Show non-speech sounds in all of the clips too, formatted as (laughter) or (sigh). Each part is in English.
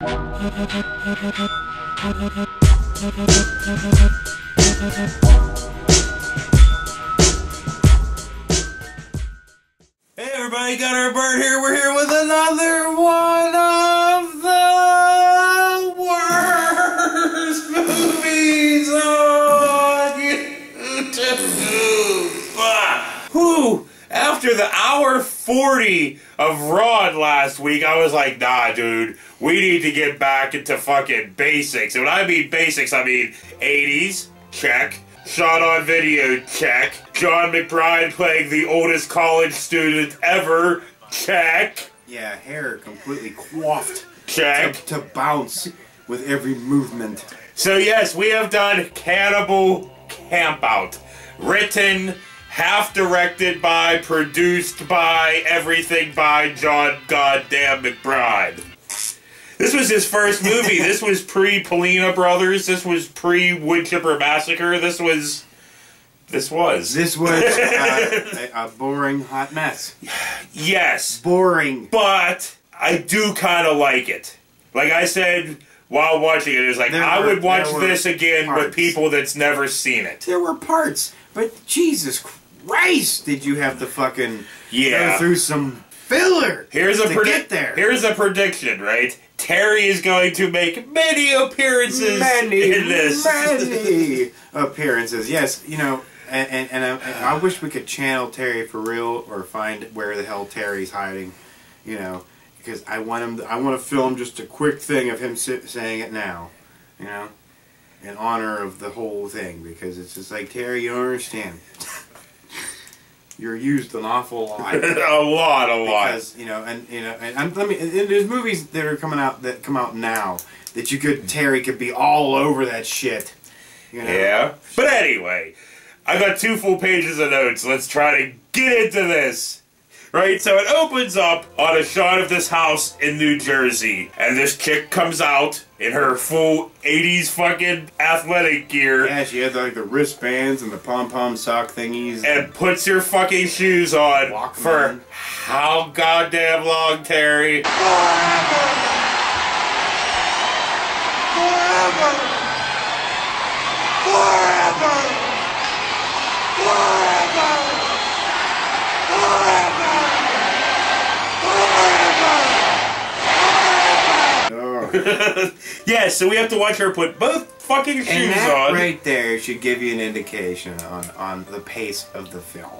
Hey everybody, our bird here. We're here with another one of the worst (laughs) movies on YouTube. Whew. After the hour 40 of Rod last week, I was like, nah, dude, we need to get back into fucking basics. And when I mean basics, I mean 80s, check. Shot on video, check. Jon McBride playing the oldest college student ever, check. Yeah, hair completely coiffed Check. to, to bounce with every movement. So yes, we have done Cannibal Campout. Written, half directed by, produced by, everything by Jon Goddamn McBride. This was his first movie. (laughs) this was pre Polonia Brothers. This was pre Woodchipper Massacre. This was. This was. This was uh, (laughs) a, a boring hot mess. yes. Boring. But I do kind of like it. Like I said while watching it, it's like There I were- would watch this again with people that's never seen it. There were parts, but Jesus Christ, did you have to fucking Yeah. go through some filler Here's a to get there? Here's a prediction, right? Terry is going to make many appearances many, in this. many (laughs) appearances. Yes, you know, and and, and, I, and I wish we could channel Terry for real, or find where the hell Terry's hiding. You know, because I want him. I want to film just a quick thing of him si- saying it now. You know, in honor of the whole thing, because it's just like Terry, you don't understand. You're used an awful (laughs) lot. a lot, a lot. because you know, and you know, and I'm, let me. And there's movies that are coming out that come out now that you could mm-hmm. Terry could be all over that shit. You know? Yeah. But anyway, I got two full pages of notes. Let's try to get into this. Right, so it opens up on a shot of this house in New Jersey, and this chick comes out in her full 80s fucking athletic gear Yeah, she had like the wristbands and the pom pom sock thingies. and puts her fucking shoes on Walkman. for how goddamn long, Terry? Oh. (laughs) Yeah, so we have to watch her put both fucking shoes And that on. right there should give you an indication on, on the pace of the film.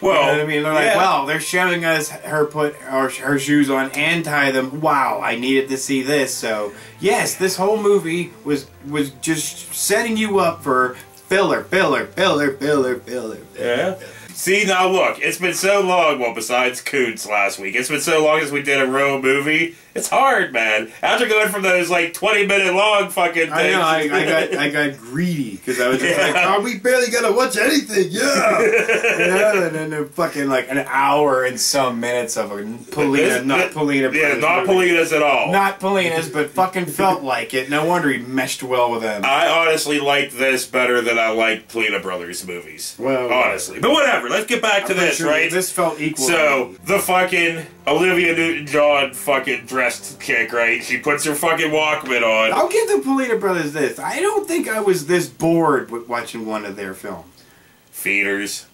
well, You know I mean? They're like, yeah. wow, they're showing us her put her, her shoes on and tie them. Wow, I needed to see this. So yes, this whole movie was was just setting you up for filler, filler, filler, filler, filler. filler Yeah. See now, look, it's been so long. Well, besides Koontz last week, it's been so long since we did a real movie. It's hard, man. After going from those like twenty minute long fucking things. I know. I, I got (laughs) I got greedy because I was just like, "Are oh, we barely gonna watch anything. Yeah. (laughs) yeah. And then they're fucking like an hour and some minutes of a Polonia, not Polonia. Yeah, not. Polonias at all. Not Polonia's, but fucking (laughs) felt like it. No wonder he meshed well with them. I honestly like this better than I like Polonia Brothers movies. Well, honestly, but whatever. Let's get back to I'm this, sure right? This felt equal. So the fucking Olivia Newton-John fucking dressed chick, right? She puts her fucking Walkman on. I'll give the Polonia brothers this. I don't think I was this bored with watching one of their films. Feeders.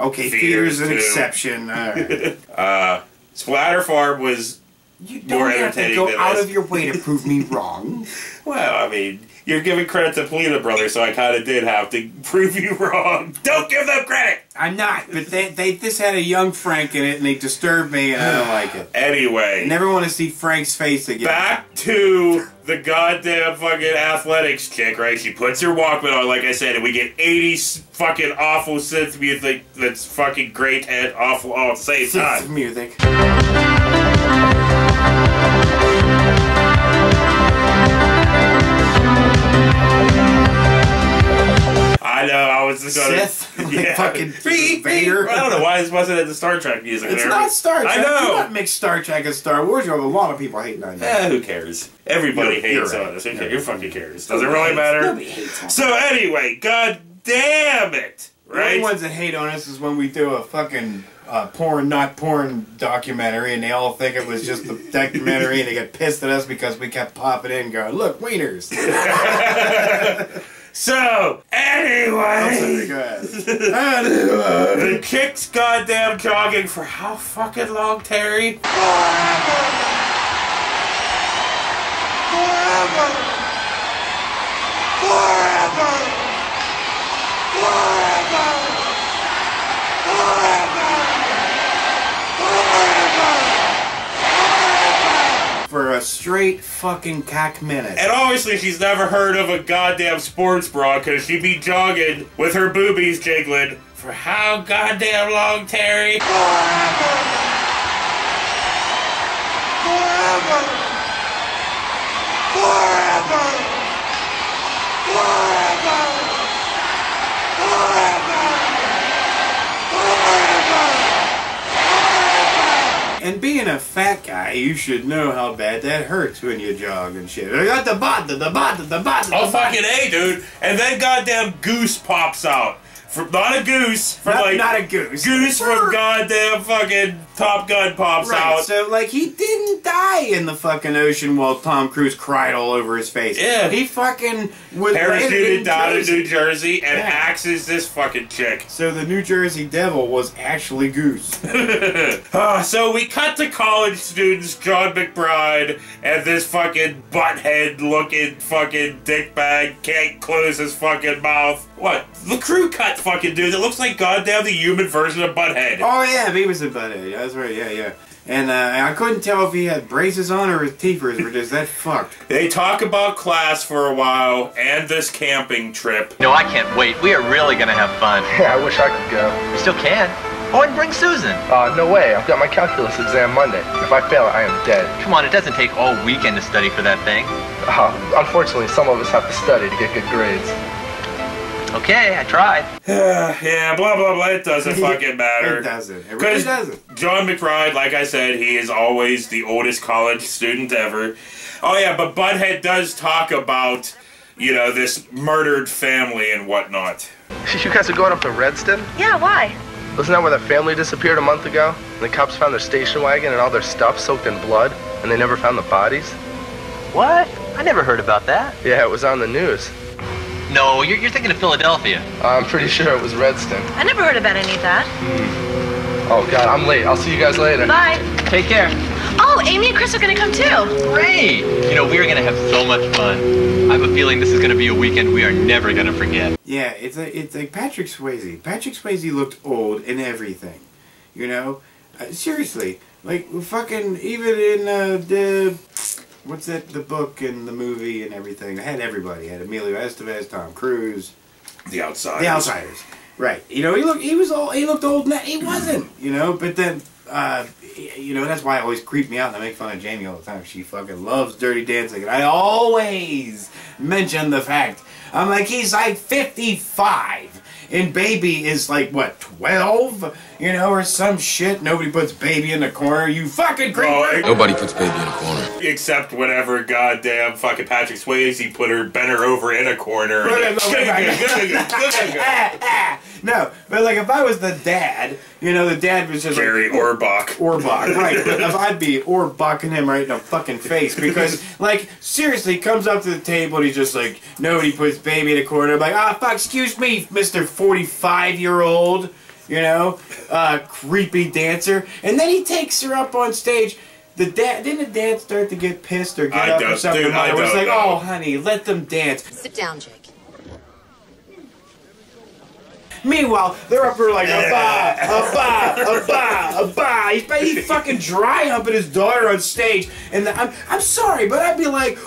Okay, Feeders, Theater's an exception. All right. (laughs) Uh, Splatter Farm was You don't have to go out of your way to (laughs) prove me wrong. Well, I mean, you're giving credit to Polonia Brothers, so I kind of did have to prove you (laughs) wrong. Don't give them credit! I'm not, but they, they this had a young Frank in it, and they disturbed me, and I don't like it. (sighs) Anyway, never want to see Frank's face again. back to the goddamn fucking athletics chick, right? She puts her Walkman on, like I said, and we get 80 fucking awful synth music that's fucking great and awful all at the same Synth time. music. Know, I was just gonna. Sith? (laughs) Like fucking (laughs) free, Vader? I don't know why this wasn't at the Star Trek music. It's there. not Star Trek. I know. Do not mix Star Trek and Star Wars. You have a lot of people hating on that. Eh, who cares? Everybody You're- hates you're right. on us. Who, fucking cares? Does it really matter? So anyway, god damn it, The only ones that hate on us is when we do a fucking uh, porn, not porn documentary, and they all think it was just the (laughs) documentary, and they get pissed at us because we kept popping in, going, "Look, wieners." So, anyway, Go ahead. Anyway. the chick's goddamn jogging for how fucking long, Terry? For a straight fucking cack minute. And obviously, she's never heard of a goddamn sports bra because she'd be jogging with her boobies jiggling for how goddamn long, Terry? And being a fat guy, you should know how bad that hurts when you jog and shit. I got the bot, the bot, the bot. Oh fucking a, dude! And then goddamn goose pops out. For, not a goose, for Not, like not a goose. goose from goddamn fucking Top Gun pops Right, out. so like he didn't die in the fucking ocean while Tom Cruise cried all over his face. Yeah. he fucking Parachuted in down to New Jersey and Yeah. axes this fucking chick. So the New Jersey Devil was actually Goose. (laughs) Ah, so we cut to college students, Jon McBride, and this fucking butthead looking fucking dickbag can't close his fucking mouth. What? The crew cut fucking dude that looks like goddamn the human version of Butthead. oh yeah, he was a butthead. That's right. Yeah, yeah. And uh, I couldn't tell if he had braces on or his teeth were just that fucked. (laughs) They talk about class for a while and this camping trip. No, I can't wait. We are really gonna have fun. (laughs) Yeah, I wish I could go. You still can. Oh, and bring Susan. Uh, no way. I've got my calculus exam Monday. If I fail, I am dead. Come on, it doesn't take all weekend to study for that thing. Uh, unfortunately, some of us have to study to get good grades. Okay, I tried. (sighs) yeah, blah blah blah. It doesn't (laughs) fucking matter. It doesn't. It really doesn't. Jon McBride, like I said, he is always the oldest college student ever. Oh yeah, but Butthead does talk about, you know, this murdered family and whatnot. You guys are going up to Redston? Yeah, why? Wasn't that where the family disappeared a month ago? And the cops found their station wagon and all their stuff soaked in blood, and they never found the bodies? What? I never heard about that. Yeah, it was on the news. No, you're, you're thinking of Philadelphia. I'm pretty sure it was Redston. I never heard about any of that. Oh god, I'm late. I'll see you guys later. Bye. Take care. Oh, Amy and Chris are gonna come too. Great. You know, we are gonna have so much fun. I have a feeling this is gonna be a weekend we are never gonna forget. Yeah, it's like it's like Patrick Swayze. Patrick Swayze looked old in everything, you know. Uh, seriously, like fucking even in uh, the what's that the book and the movie and everything. I had everybody. I had Emilio Estevez, Tom Cruise, The outside. The Outsiders. Right. You know, he looked he was all he looked old. Now he wasn't. (clears throat) You know, but then. Uh, you know that's why it always creeped me out and I make fun of Jamie all the time. She fucking loves Dirty Dancing, and I always mention the fact I'm like he's like 55, and Baby is like what 12, you know, or some shit. Nobody puts Baby in the corner. You fucking creeper. Oh, Nobody puts baby in a corner. Except whenever goddamn fucking Patrick Swayze put her, bent her over in a corner. (laughs) (laughs) (laughs) no, but like if I was the dad, you know, the dad was just like, Jerry Orbach. Orbach, (laughs) right? But if I'd be Orbucking him right in the fucking face because, like, seriously, he comes up to the table and he's just like, nobody puts baby in a corner. I'm like, ah, fuck, excuse me, Mister Forty-five year old, you know, uh, creepy dancer, and then he takes her up on stage. The dad didn't the dad start to get pissed or get I up or don't- something? dude, I it was like, know. oh, honey, let them dance. Sit down, Jake. Meanwhile, they're up there like a ba, a ba, a ba, a ba. He's, he's (laughs) fucking dry humping his daughter on stage, and the, I'm I'm sorry, but I'd be like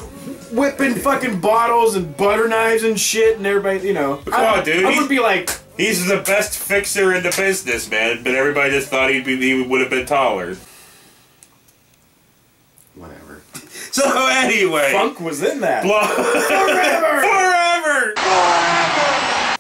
whipping fucking bottles and butter knives and shit, and everybody, you know. Come on, dude, I would be like, He's the best fixer in the business, man. But everybody just thought he'd be, he would have been taller. whatever. (laughs) So anyway, Funk was in that. Blah- (laughs) Forever. forever.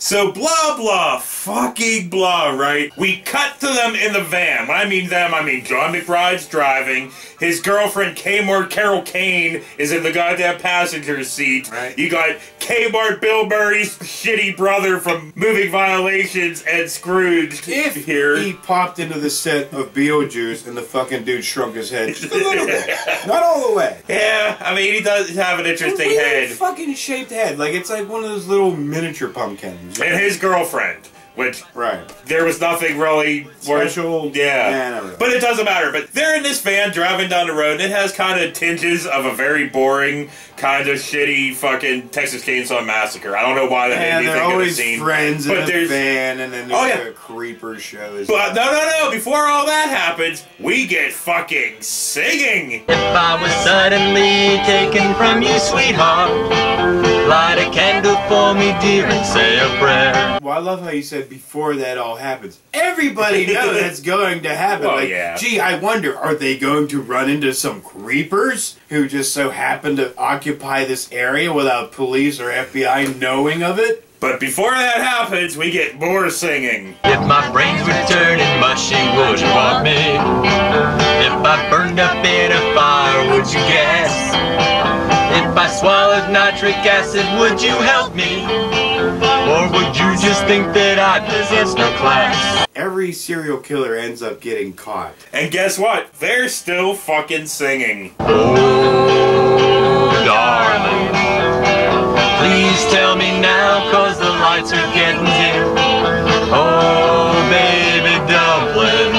So blah blah fucking blah, right? We cut to them in the van. When I mean them, I mean Jon McBride's driving. His girlfriend Kmart Carol Kane is in the goddamn passenger seat. Right. You got Kmart Bill Murray's shitty brother from Moving Violations and Scrooge If here. he popped into the set of Beetlejuice and the fucking dude shrunk his head just a little bit, (laughs) not all the way. yeah, I mean he does have an interesting head. fucking shaped head, like it's like one of those little miniature pumpkins. And his girlfriend, which right. there was nothing really worth- Special. Yeah. Yeah, not really. But it doesn't matter. But they're in this van driving down the road, and it has kind of tinges of a very boring, kind of shitty fucking Texas Chainsaw Massacre. I don't know why that Yeah, made me they're think of the always scene. friends but in a van, and then Oh, yeah. a creeper shows. But uh, no, no, no! Before all that happens, we get fucking singing. If I was suddenly taken from you, sweetheart, light a candle for me, dear, and say a prayer. Well, I love how you said before that all happens. Everybody (laughs) knows that's going to happen. Well, like, yeah. gee, I wonder, are they going to run into some creepers who just so happen to occupy this area without police or FBI knowing of it? But before that happens, we get more singing. If my brains were turning mushy, would you want me? If I burned up in a fire, would you guess? If I swallowed nitric acid, would you help me? Or would you just think that I possess no class? Every serial killer ends up getting caught. And guess what? They're still fucking singing. Oh, darling, please tell me now, cause the lights are getting dim. Oh, baby dumpling,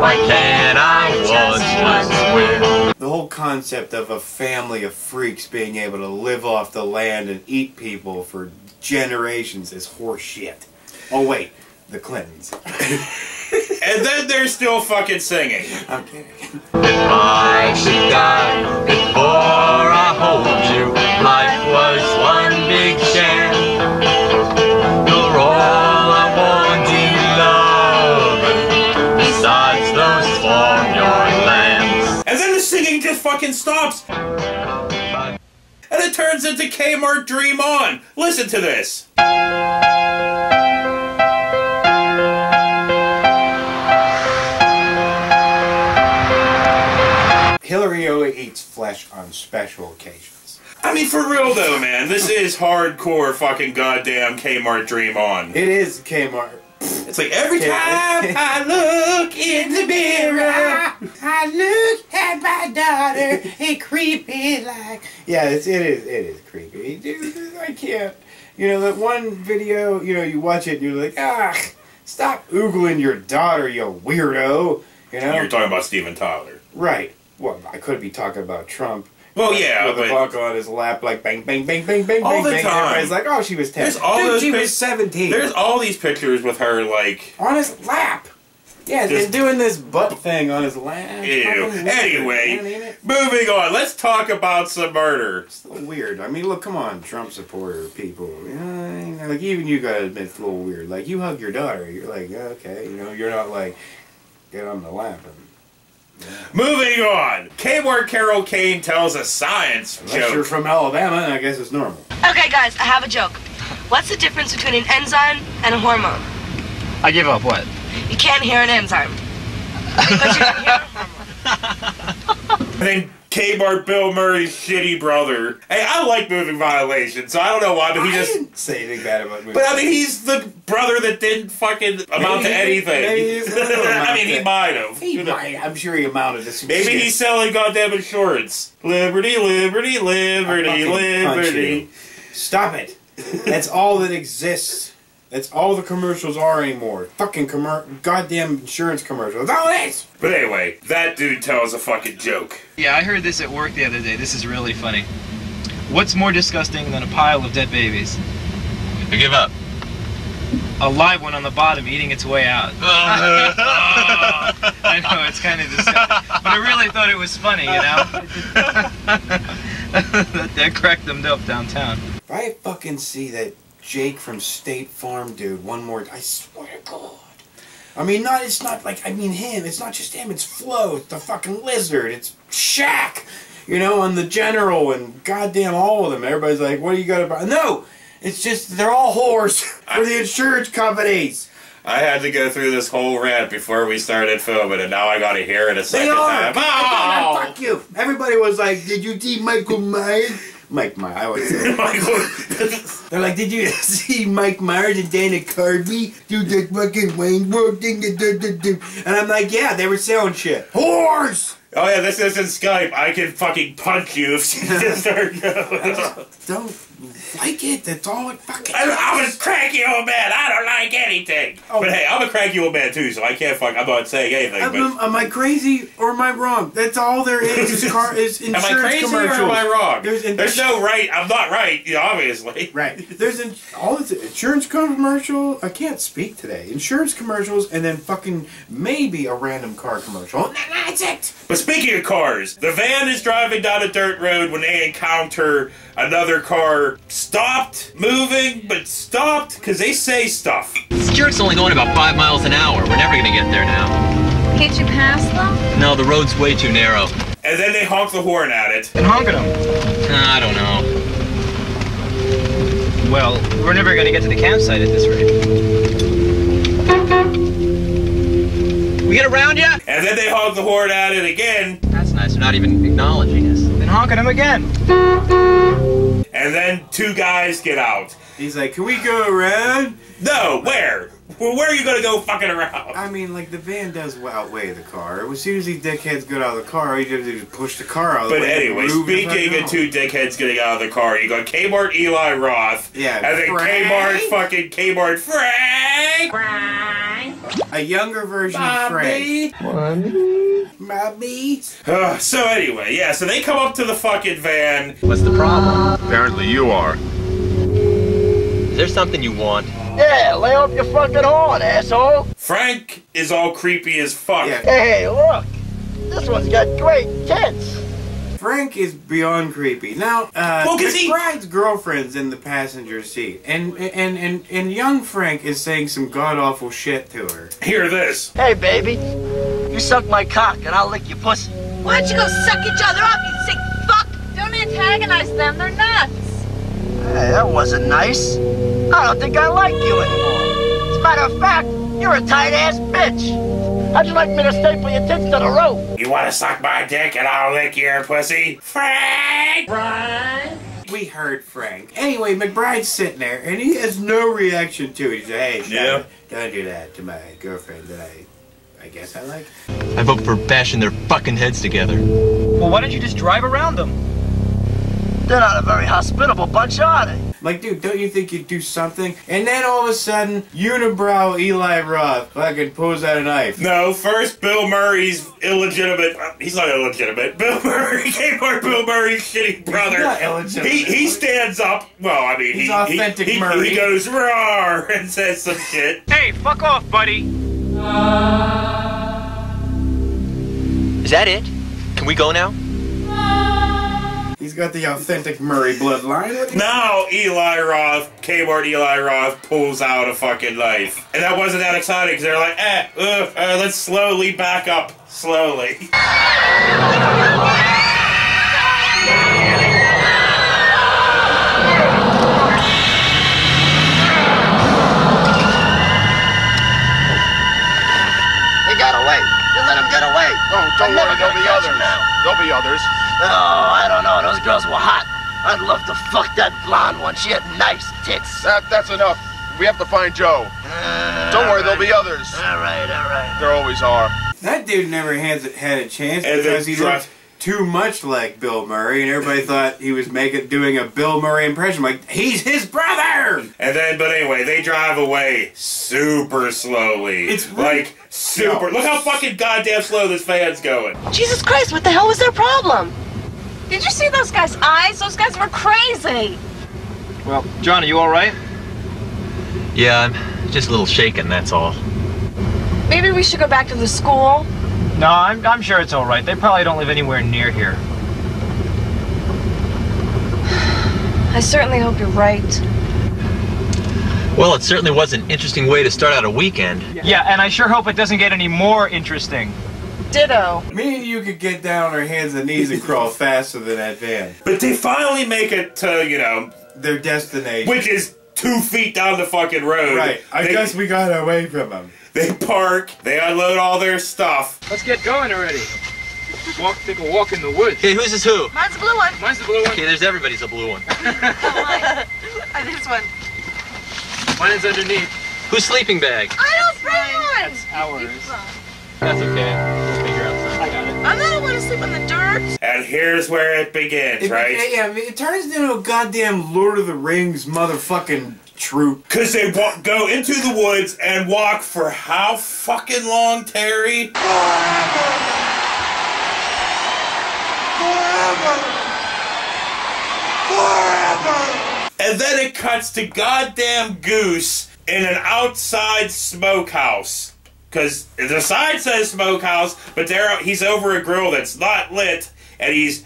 why can't I watch this win? The whole concept of a family of freaks being able to live off the land and eat people for generations is horseshit. Oh, wait, the Clintons. (laughs) And then they're still fucking singing. I'm kidding. If I should die before I hold you, life was one big sham. You're all I want in love, besides those farmyard lambs. And then the singing just fucking stops. And it turns into Kmart Dream On. Listen to this. Hillary only eats flesh on special occasions. I mean, for real though, man, this is hardcore fucking goddamn Kmart Dream On. It is Kmart. It's like every time I look in the mirror. (laughs) I look at my daughter, it creepy like. Yeah, it's, it is. It is creepy, dude. I can't. You know that one video. You know, you watch it, and you're like, ah, stop oogling your daughter, you weirdo. You know, You're talking about Steven Tyler. right? Well, I could be talking about Trump. Well, yeah, with a but buck on his lap, like bang, bang, bang, bang, bang, All bang, the bang. time. Everybody's like, oh, she was ten. There's all Dude, those she pic- was seventeen. there's all these pictures with her like. on his lap. Yeah, Just- doing this butt thing on his lap. Ew. Fucking man, Anyway, moving on. Let's talk about some murder. It's a little weird. I mean, look, come on, Trump supporter people. You know, like even you gotta admit it's a little weird. Like you hug your daughter, you're like, okay, you know, you're not like get on the lap and Moving on. Kmart Carol Kane tells a science unless you're from Alabama, I guess it's normal. Okay, guys, I have a joke. What's the difference between an enzyme and a hormone? I give up. What? You can't hear an enzyme. But you can hear a hormone. (laughs) Then Kmart Bill Murray's shitty brother. Hey, I like moving violations, so I don't know why, but he I just. didn't say anything bad about movies. But I mean, he's the brother that didn't fucking amount to Maybe he- anything. maybe he's a little I mean, he might have. he might. I'm sure he amounted to some Maybe shit. he's selling goddamn insurance. Liberty, liberty, liberty, I'll fucking punch liberty. Stop it. That's all that exists. That's all the commercials are anymore. Fucking commer- goddamn insurance commercials. That's all it is. But anyway, that dude tells a fucking joke. Yeah, I heard this at work the other day. This is really funny. What's more disgusting than a pile of dead babies? I give up. A live one on the bottom eating its way out. (laughs) (laughs) I know it's kind of disgusting, but I really thought it was funny, you know. that, (laughs) that cracked them up downtown. If I fucking see that Jake from State Farm dude one more, I swear to God. I mean, not it's not like I mean him. It's not just him. It's Flo. It's the fucking lizard. It's Shaq. You know, and the general and goddamn all of them. Everybody's like, "What do you got about?" No, It's just they're all whores (laughs) for the insurance companies. I had to go through this whole rant before we started filming, and now I gotta hear it a They second are. time. Oh! Fuck you. Everybody was like, "Did you see Michael Myers?" Mike Myers. I always say. (laughs) Michael. They're like, "Did you see Mike Myers and Dana Carvey do the fucking Wayne World thing?" da, da, da, da?" And I'm like, "Yeah, they were selling shit. Whores." oh yeah, this isn't Skype. I can fucking punch you if you (laughs) just start going. Don't like it. That's all it fucking. I'm, I'm a cranky old man. I don't like anything. Oh. But hey, I'm a cranky old man too, so I can't fuck. I'm not saying anything. Am, But am- am I crazy or am I wrong? That's all there is. Is (laughs) car is am insurance I crazy or am I wrong? There's, There's, no right. I'm not right. You know, obviously. Right. There's in, all this insurance commercial. I can't speak today. Insurance commercials and then fucking maybe a random car commercial. That's it. But speaking of cars, the van is driving down a dirt road when they encounter another car. Stopped moving, but stopped because they say stuff. This jerk's only going about five miles an hour. We're never gonna get there now. Can't you pass them? No, the road's way too narrow. And then they honk the horn at it. And honk at them. I don't know. Well, we're never gonna get to the campsite at this rate. We get around yet? And then they honk the horn at it again. That's nice. They're not even acknowledging us. Then honk at them again. And then two guys get out. He's like, can we go around? No, where? Well, where are you gonna go fucking around? I mean, like the van does outweigh the car. As soon as these dickheads get out of the car, all you do is push the car out. Of the But way and anyway, move the speaking fuck of two dickheads getting out of the car, you got Kmart Eli Roth. Yeah, And then Frank. Kmart fucking Kmart Frank. out. a younger version of Frank. Bobby. Ugh, so anyway, yeah, so they come up to the fucking van. What's the problem? Apparently you are. Is there something you want? Yeah, lay off your fucking horn, asshole. Frank is all creepy as fuck. Yeah. Hey, look. This one's got great tits. Frank is beyond creepy. Now, uh, Well, 'cause he- McBride's girlfriend's in the passenger seat, and and and and young Frank is saying some god awful shit to her. Hear this. Hey, baby. You suck my cock and I'll lick your pussy. Why don't you go suck each other up, you sick fuck? Don't antagonize them, they're nuts. Hey, that wasn't nice. I don't think I like you anymore. As a matter of fact, you're a tight ass bitch. How'd you like me to staple your tits to the rope? You wanna suck my dick and I'll lick your pussy? Frank! We heard Frank. Anyway, McBride's sitting there, and he has no reaction to it. He like, "Hey, Yeah. don't, don't do that to my girlfriend that I, I guess I like." I vote for bashing their fucking heads together. Well, why don't you just drive around them? They're not a very hospitable bunch, are they? Like, dude, don't you think you'd do something? And then all of a sudden, unibrow Eli Roth fucking pulls out a knife. No, first Bill Murray's illegitimate. uh, He's not illegitimate. (laughs) Bill Murray, Kmart Bill Murray's shitty brother. not illegitimate. He he stands up. Well, I mean, He's he, authentic he, he, Murray. He goes roar (laughs) and says some shit. Hey, fuck off, buddy. Is that it? Can we go now? He's got the authentic Murray bloodline. Now Eli Roth, Kmart Eli Roth, pulls out a fucking knife, and that wasn't that exciting because they're like, eh, ugh, uh, let's slowly back up, slowly. He got away. You let him get away. Oh, don't worry, there'll be others. now. There'll be others. Oh, I don't know. Those girls were hot. I'd love to fuck that blonde one. She had nice tits. That, that's enough. We have to find Joe. Uh, Don't worry, there'll be others. All right, all right. There always are. That dude never has had a chance And because he dri- looked too much like Bill Murray, and everybody (laughs) thought he was making doing a Bill Murray impression. Like he's his brother. And then, but anyway, they drive away super slowly. It's like super. Look how fucking goddamn slow this van's going. Jesus Christ, what the hell was their problem? Did you see those guys' eyes? Those guys were crazy. Well, John, are you all right? Yeah, I'm just a little shaken, that's all. Maybe we should go back to the school. No, I'm, I'm sure it's all right. They probably don't live anywhere near here. I certainly hope you're right. Well, it certainly was an interesting way to start out a weekend. Yeah, and I sure hope it doesn't get any more interesting. Ditto. Me and you could get down on our hands and knees and crawl (laughs) faster than that van. But they finally make it to, you know, their destination. which is two feet down the fucking road. right. I they, guess we got away from them. They park. They unload all their stuff. Let's get going already. Walk, take a walk in the woods. Okay, who's this who? Mine's the blue one. Mine's the blue one. Okay, there's everybody's a blue one. (laughs) Mine. Uh, this one. Mine's underneath. Whose sleeping bag? I don't bring one. That's Ours. That's okay. We'll figure out something. I got it. I'm not want to sleep in the dirt. And here's where it begins, It, right? yeah, I it turns into a goddamn Lord of the Rings motherfucking troop. Because they wa- go into the woods and walk for how fucking long, Terry? Forever forever and then it cuts to goddamn Goose in an outside smokehouse. Because the sign says smokehouse, but there he's over a grill that's not lit, and he's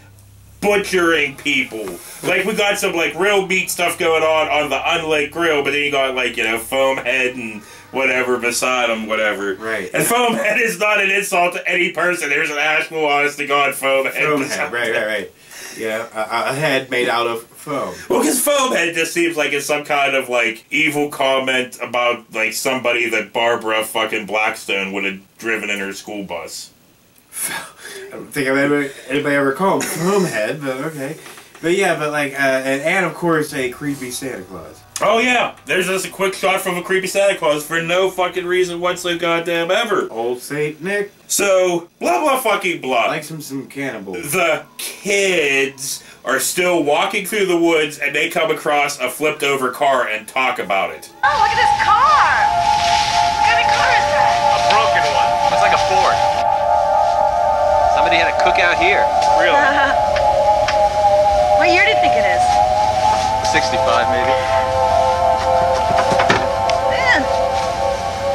butchering people. Like we got some like real meat stuff going on on the unlit grill, but then you got like you know foam head and whatever beside him, whatever. Right. And foam head is not an insult to any person. There's an actual honest to god foam head. Foam head, right, right, right. Yeah, a, a head made out of foam. Well, because foam head just seems like it's some kind of like evil comment about like somebody that Barbara fucking Blackstone would have driven in her school bus. I don't think I've anybody, anybody ever called him foam head, but okay. But yeah, but like, uh, and, and of course a creepy Santa Claus. Oh yeah, there's just a quick shot from a creepy Santa Claus for no fucking reason whatsoever, goddamn ever. Old Saint Nick So blah blah fucking blah. likes him some cannibals. the kids are still walking through the woods and they come across a flipped over car and talk about it. Oh, look at this car. What kind of car is that? A broken one. Looks like a Ford. Somebody had a cookout here. Really? (laughs) what year do you think it is? 65 maybe. Man,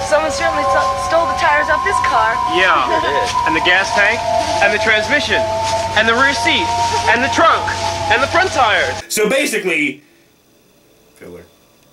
someone certainly st- stole the tires off this car. Yeah. (laughs) And the gas tank, and the transmission, and the rear seat, and the trunk, and the front tires. So basically, Filler.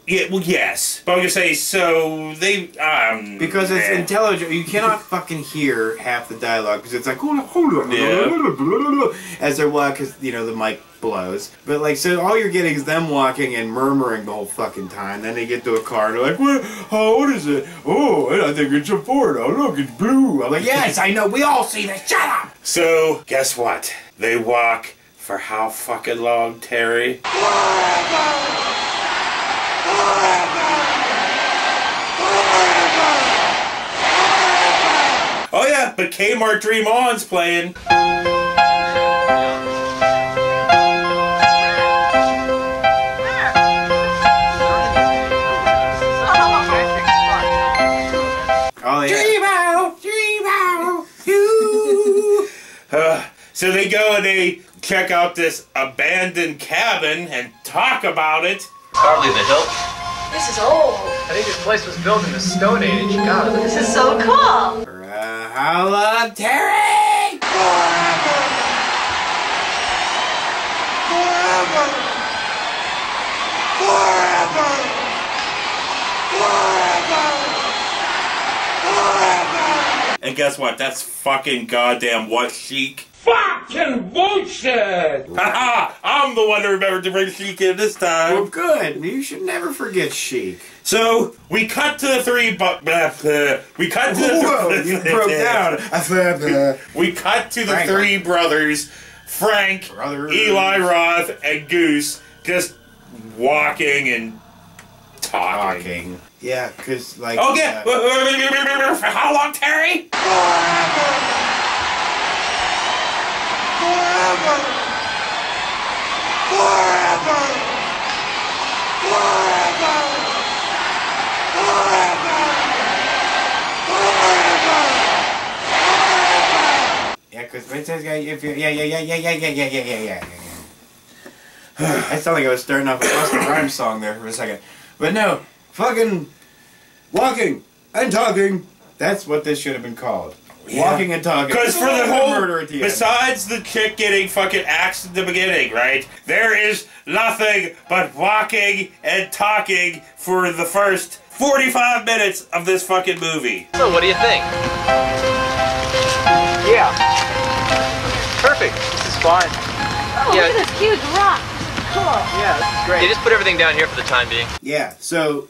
Yeah, well, yes. But I'm gonna say, so they um Because it's eh. intelligent. You cannot (laughs) fucking hear half the dialogue because it's like, hold on, hold on. Yeah. As they're walking, because, you know, the mic blows. But, like, so all you're getting is them walking and murmuring the whole fucking time. Then they get to a car and they're like, what? How old is it? Oh, I think it's a Ford. Oh, look, it's blue. I'm like, yes, I know. We all see this. Shut up. So guess what? They walk for how fucking long, Terry? Oh yeah, but Kmart Dream On's playing. Oh, yeah. Dream out, dream out, you. (laughs) Uh, so they go and they check out this abandoned cabin and talk about it. Probably the hilt. This is old. I think this place was built in the Stone Age. God. This is so cool. Uh, how long, Terry? And guess what? That's fucking goddamn what chic. Fucking bullshit! Haha! (laughs) I'm the one that remembered to bring Sheik in this time. Well, good. You should never forget Sheik. So we cut to the three. Bu- uh, (laughs) we cut to the. Whoa, you (laughs) broke down. I said, uh, We cut to the Frank. three brothers, Frank, Brothers. Eli Roth, and Goose, just walking and talking. talking. Yeah, because, like. Oh yeah. uh, For how long, Terry? Yeah, because it says, yeah, if you, yeah, yeah, yeah, yeah, yeah, yeah, yeah, yeah, yeah, yeah, yeah. (sighs) I sound like I was starting off a Busta Rhymes song there for a second. But no, fucking walking and talking. That's what this should have been called. Walking and talking. Because for the whole, murder at the end. besides the chick getting fucking axed at the beginning, right? There is nothing but walking and talking for the first 45 minutes of this fucking movie. So what do you think? Yeah. Perfect. This is fine. Oh, Yeah. look at this huge rock. Cool. Yeah. They great. They just put everything down here for the time being. Yeah, so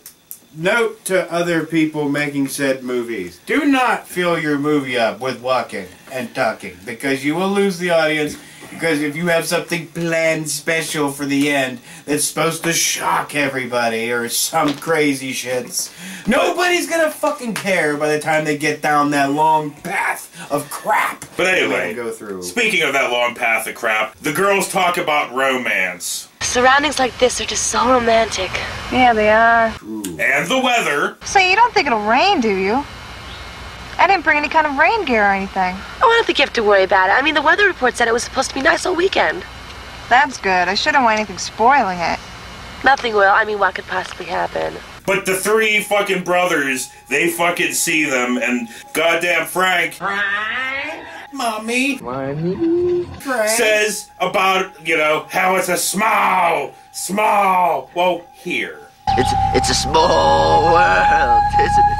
note to other people making said movies. Do not fill your movie up with walking and talking because you will lose the audience. Because if you have something planned special for the end that's supposed to shock everybody or some crazy shits, nobody's gonna fucking care by the time they get down that long path of crap. But anyway, go through. speaking of that long path of crap, the girls talk about romance Surroundings like this are just so romantic. Yeah, they are. and the weather. So you don't think it'll rain, do you? I didn't bring any kind of rain gear or anything. Oh, I don't think you have to worry about it. I mean, the weather report said it was supposed to be nice all weekend. That's good. I shouldn't want anything spoiling it. Nothing will. I mean, what could possibly happen? But the three fucking brothers, they fucking see them, and goddamn Frank. Frank Mommy, Mommy. says about, you know, how it's a small, small, well, here. It's it's a small world, isn't it?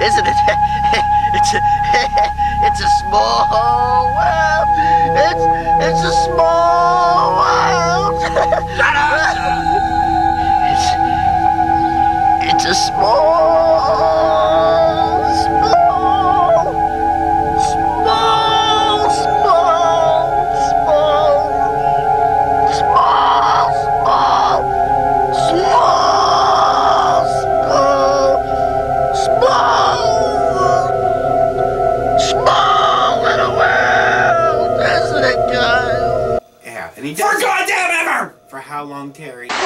(laughs) Isn't it? (laughs) It's a (laughs) it's a small world. It's it's a small world. Shut up. It's it's a small small how long, Terry? Forever!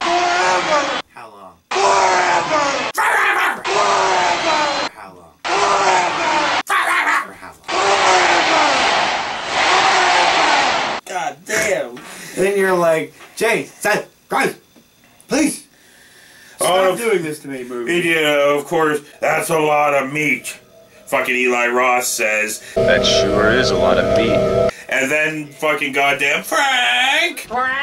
How long? Forever! For how long? Forever! For how long? God damn. And then you're like, Jay, Seth, guys, please. Stop Oh, doing this to me, movie. Yeah, of course, that's a lot of meat. Fucking Eli Roth says. That sure is a lot of meat. And then fucking goddamn Frank Frank!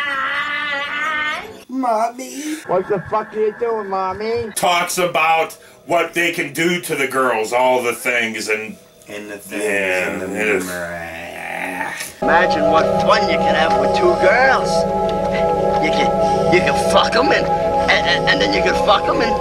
Mommy. What the fuck are you doing, mommy? talks about what they can do to the girls, all the things, and And the things Yeah, and the it is. boomerang. Imagine what fun you can have with two girls. You can you can fuck them and and, and, and then you can fuck them and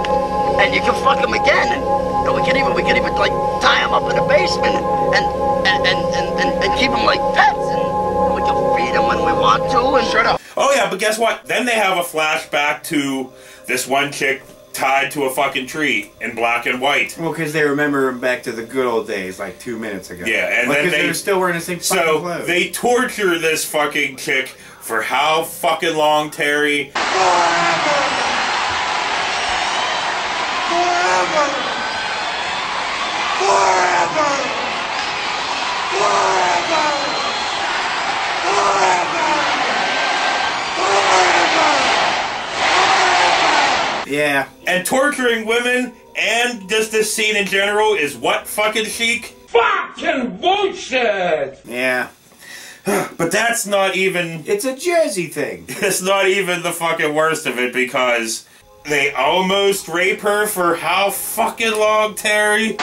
and you can fuck them again. And, and we can even we can even like tie them up in the basement and and and and, and, and keep them like pets and we can feed them when we want to. And shut up. oh yeah, but guess what? Then they have a flashback to this one chick tied to a fucking tree in black and white. Well, because they remember back to the good old days, like two minutes ago. Yeah, and Well, then 'cause they- were still wearing the same fucking So clothes. they torture this fucking chick for how fucking long, Terry? Yeah. And torturing women and just this scene in general is what fucking chic? Fucking bullshit! Yeah. (sighs) But that's not even It's a Jersey thing. (laughs) it's not even the fucking worst of it because they almost rape her for how fucking long, Terry?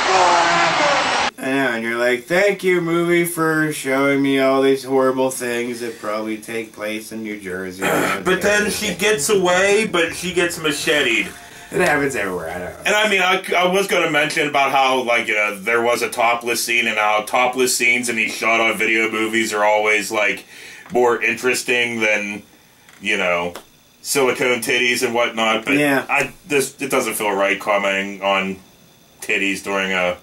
I know, and you're like, thank you, movie, for showing me all these horrible things that probably take place in New Jersey. (clears throat) But then she gets away, but she gets macheted. It happens everywhere, I don't know. And I mean, I, I was going to mention about how, like, uh, there was a topless scene, and how topless scenes in these shot on video movies are always, like, more interesting than, you know, silicone titties and whatnot. But Yeah. I this it doesn't feel right commenting on titties during a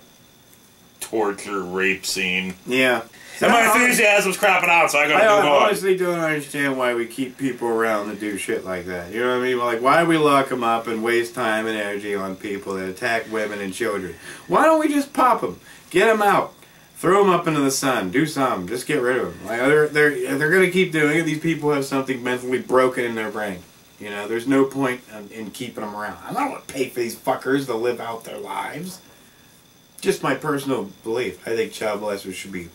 torture rape scene. Yeah. And my enthusiasm's crapping out, so I I gotta move on. honestly don't understand why we keep people around to do shit like that. You know what I mean? Like, why do we lock them up and waste time and energy on people that attack women and children? Why don't we just pop them, get them out, throw them up into the sun, do something, just get rid of them? Like, they're they're they're gonna keep doing it. These people have something mentally broken in their brain. You know, there's no point in, in keeping them around. I don't want to pay for these fuckers to live out their lives. Just my personal belief. I think child molesters should be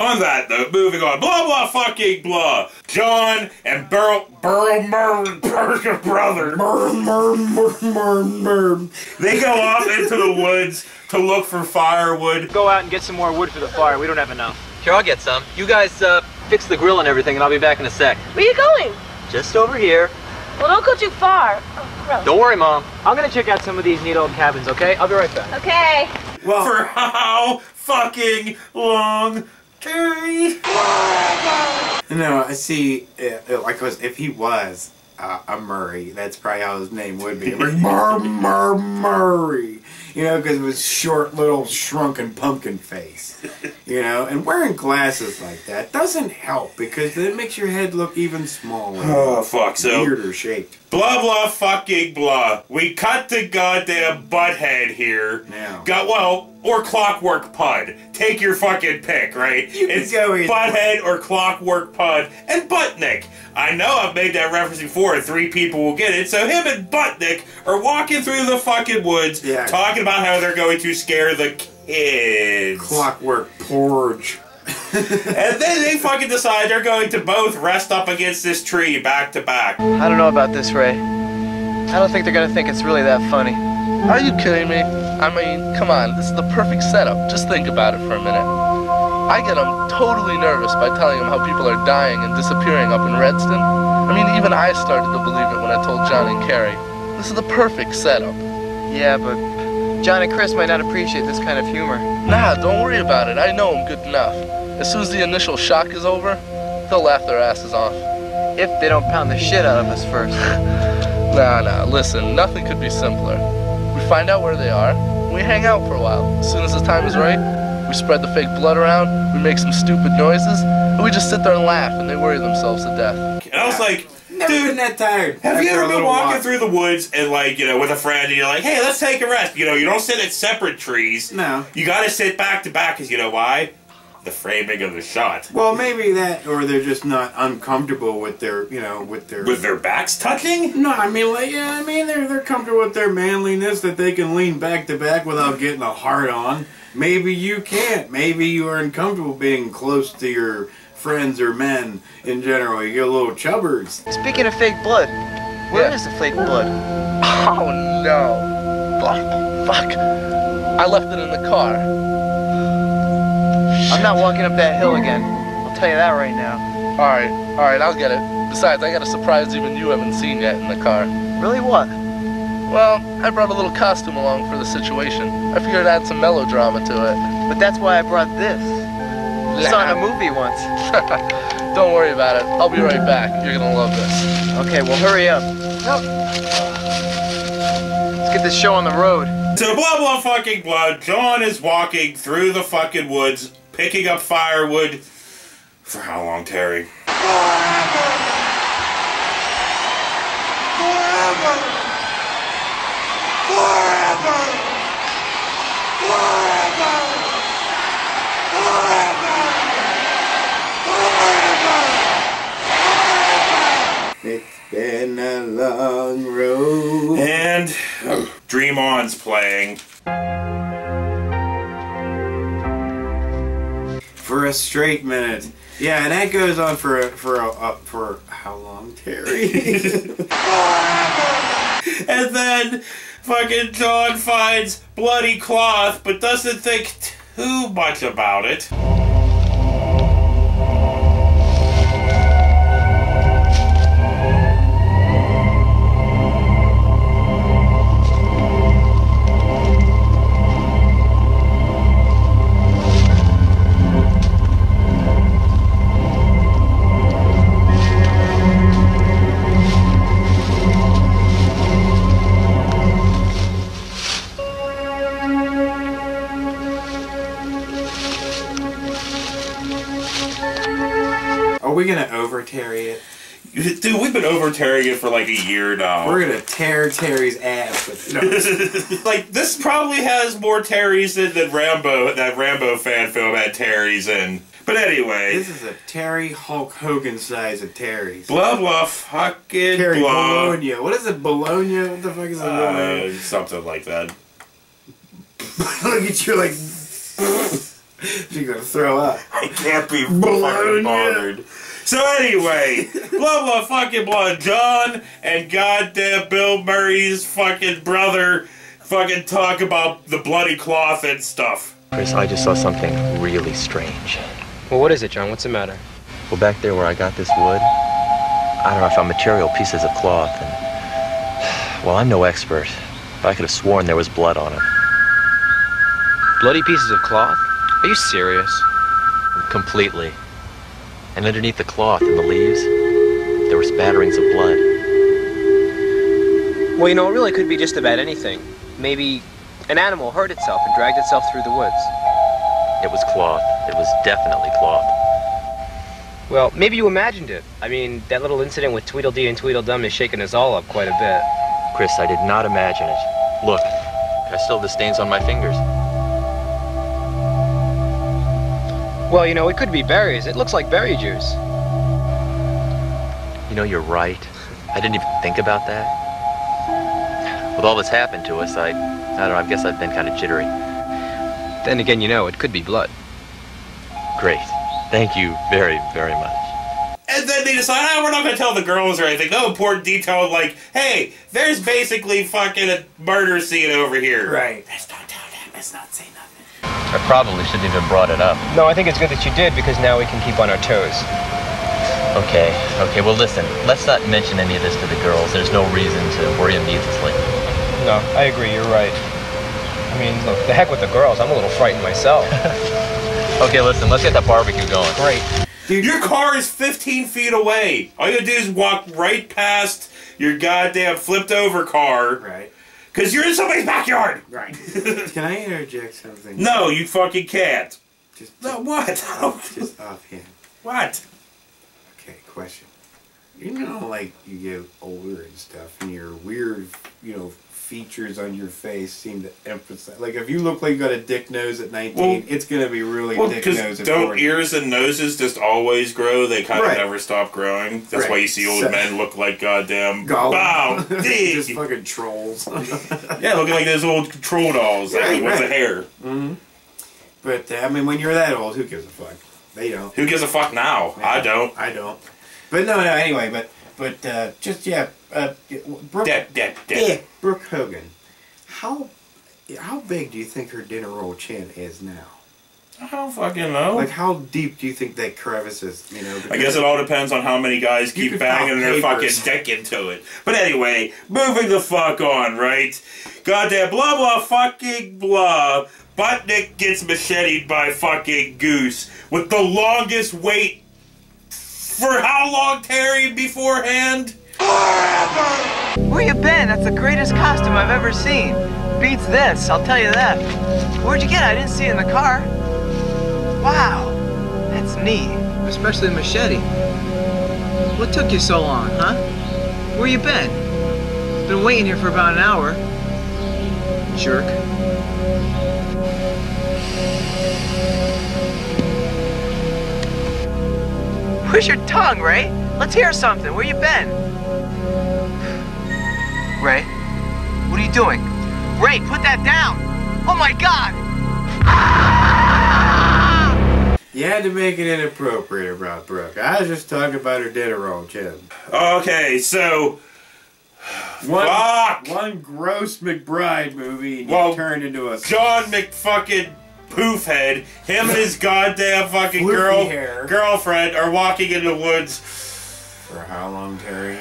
On that note, moving on. Blah blah fucking blah. John and Burl Burl Murn Burger brother. Murm. They go off into the woods to look for firewood. Go out and get some more wood for the fire. We don't have enough. Here, I'll get some. You guys, uh, fix the grill and everything, and I'll be back in a sec. Where you going? Just over here. Well, don't go too far. Oh. Don't worry, Mom. I'm gonna check out some of these neat old cabins, okay? I'll be right back. Okay. Well, For how fucking long, Terry? no, I see. like like, 'cause if he was uh, a Murray, that's probably how his name would be. Like, Mur Mur Murray. You know, because of his short little shrunken pumpkin face. You know, and wearing glasses like that doesn't help because it makes your head look even smaller. Oh, fuck. So, Weirder shaped. blah, blah, fucking blah. We cut the goddamn butthead here. Now. Got, well, or clockwork pud. Take your fucking pick, right? You it's go either butthead or clockwork pud and buttnick. I know I've made that reference before and three people will get it. So him and buttnick are walking through the fucking woods Yeah. talking about how they're going to scare the kids. Clockwork porridge. (laughs) And then they fucking decide they're going to both rest up against this tree back to back. I don't know about this, Ray. I don't think they're gonna think it's really that funny. Are you kidding me? I mean, come on, this is the perfect setup. Just think about it for a minute. I get them totally nervous by telling them how people are dying and disappearing up in Redston. I mean, even I started to believe it when I told Jon and Carrie. This is the perfect setup. Yeah, but Jon and Chris might not appreciate this kind of humor. Nah, don't worry about it. I know them good enough. As soon as the initial shock is over, they'll laugh their asses off. If they don't pound the shit out of us first. (laughs) Nah, nah, listen, nothing could be simpler. We find out where they are, we hang out for a while. As soon as the time is right, we spread the fake blood around, we make some stupid noises, and we just sit there and laugh, and they worry themselves to death. And I was like, Never dude, been that tired. Have you After a ever been walking walk. through the woods and like, you know, with a friend and you're like, hey, let's take a rest. You know, you don't sit at separate trees. No. You gotta sit back to back because you know why? The framing of the shot. Well, maybe that, or they're just not uncomfortable with their, you know, with their. With their backs touching? no, I mean, like, yeah, I mean, they're they're comfortable with their manliness that they can lean back to back without getting a hard on. Maybe you can't. Maybe you are uncomfortable being close to your friends or men in general. You get a little chubbers. Speaking of fake blood, where is Yeah. the fake blood? (laughs) Oh no. Oh, fuck. I left it in the car. I'm not walking up that hill again. I'll tell you that right now. Alright, alright, I'll get it. Besides, I got a surprise even you haven't seen yet in the car. Really what? Well, I brought a little costume along for the situation. I figured I'd add some melodrama to it. But that's why I brought this. I saw in a movie once. (laughs) Don't worry about it. I'll be right back. You're gonna love this. Okay, well hurry up. Let's get this show on the road. So blah blah fucking blah. Jon is walking through the fucking woods, picking up firewood. For how long, Terry? It's been a long road. And Dream On's playing. For a straight minute. Yeah, and that goes on for a, for a, uh, for how long, Terry? (laughs) And then fucking Jon finds bloody cloth, but doesn't think too much about it. Terry it? (laughs) Dude, we've been over tearing it for like a year now. We're gonna tear Terry's ass with it. (laughs) like this probably has more Terry's in than Rambo that Rambo fan film had Terry's in. But anyway, This is a Terry Hulk Hogan size of Terry's. blah blah fucking Terry blah. Bologna. What is it? Bologna? What the fuck is it? Uh, something like that. (laughs) Look at you like. You're gonna throw up. I can't be Bologna. fucking bothered. So anyway, blah blah fucking blah. Jon and goddamn Bill Murray's fucking brother fucking talk about the bloody cloth and stuff. Chris, I just saw something really strange. Well, what is it, Jon? What's the matter? Well, back there where I got this wood, I don't know, if I found material pieces of cloth and. (sighs) Well, I'm no expert, but I could have sworn there was blood on it. Bloody pieces of cloth? Are you serious? Completely. And underneath the cloth and the leaves, there were spatterings of blood. Well, you know, it really could be just about anything. Maybe an animal hurt itself and dragged itself through the woods. It was cloth. It was definitely cloth. Well, maybe you imagined it. I mean, that little incident with Tweedledee and Tweedledum is shaking us all up quite a bit. Chris, I did not imagine it. Look, I still have the stains on my fingers. Well, you know, it could be berries. It looks like berry juice. You know, you're right. I didn't even think about that. With all that's happened to us, I, I don't know, I guess I've been kind of jittery. Then again, you know, it could be blood. Great. Thank you very, very much. And then they decide, ah, we're not going to tell the girls or anything. No important detail like, hey, there's basically fucking a murder scene over here. Right. Let's not tell them. Let's not say nothing. I probably shouldn't even brought it up. No, I think it's good that you did because now we can keep on our toes. Okay, okay, well listen, let's not mention any of this to the girls. There's no reason to worry them needlessly. No, I agree. You're right. I mean, look, the heck with the girls. I'm a little frightened myself. (laughs) Okay, listen, let's get that barbecue going. Great. Dude, your car is 15 feet away. All you gotta do is walk right past your goddamn flipped over car. Right. Because you're in somebody's backyard. Right. (laughs) Can I interject something? No, you fucking can't. Just, No, what? just offhand. what? Okay, question. You know, like you get older and stuff, and your weird, you know, features on your face seem to emphasize. Like, if you look like you got a dick nose at 19, Well- it's gonna be really Well, dick nose at don't 40. ears and noses just always grow? They kind Right. of never stop growing. That's why you see old So- men look like goddamn (laughs) Gollum. Wow, (laughs) Just fucking trolls. (laughs) yeah, looking like those old troll dolls like, Right, with the right. hair. but uh, I mean, when you're that old, who gives a fuck? They don't. Who gives a fuck now? I don't. I don't. But no, no. Anyway, but but uh, just yeah, uh, Brooke, Dead, dead, dead. yeah, Brooke Hogan. How how big do you think her dinner roll chin is now? I don't fucking know. Like, how deep do you think that crevice is? You know, I guess it all depends on how many guys keep banging their fucking dick into it. But anyway, moving the fuck on, right? Goddamn blah blah fucking blah. Butnick gets macheted by fucking Goose with the longest wait for how long, Terry, beforehand? Where you been? That's the greatest costume I've ever seen. Beats this, I'll tell you that. Where'd you get it? I didn't see it in the car. Wow, that's neat. Especially the machete. What took you so long, huh? Where you been? Been waiting here for about an hour. Jerk. Where's your tongue, Ray? Let's hear something. Where you been? Ray? What are you doing? Ray, put that down! Oh my god! You had to make it inappropriate about Brooke. I was just talking about her dinner roll Jim. Okay, so One, Fuck! one gross McBride movie and Well, you turned into a Jon McFucking Poofhead, him and his goddamn fucking Floofy girl hair. girlfriend are walking in the woods. for how long, Terry?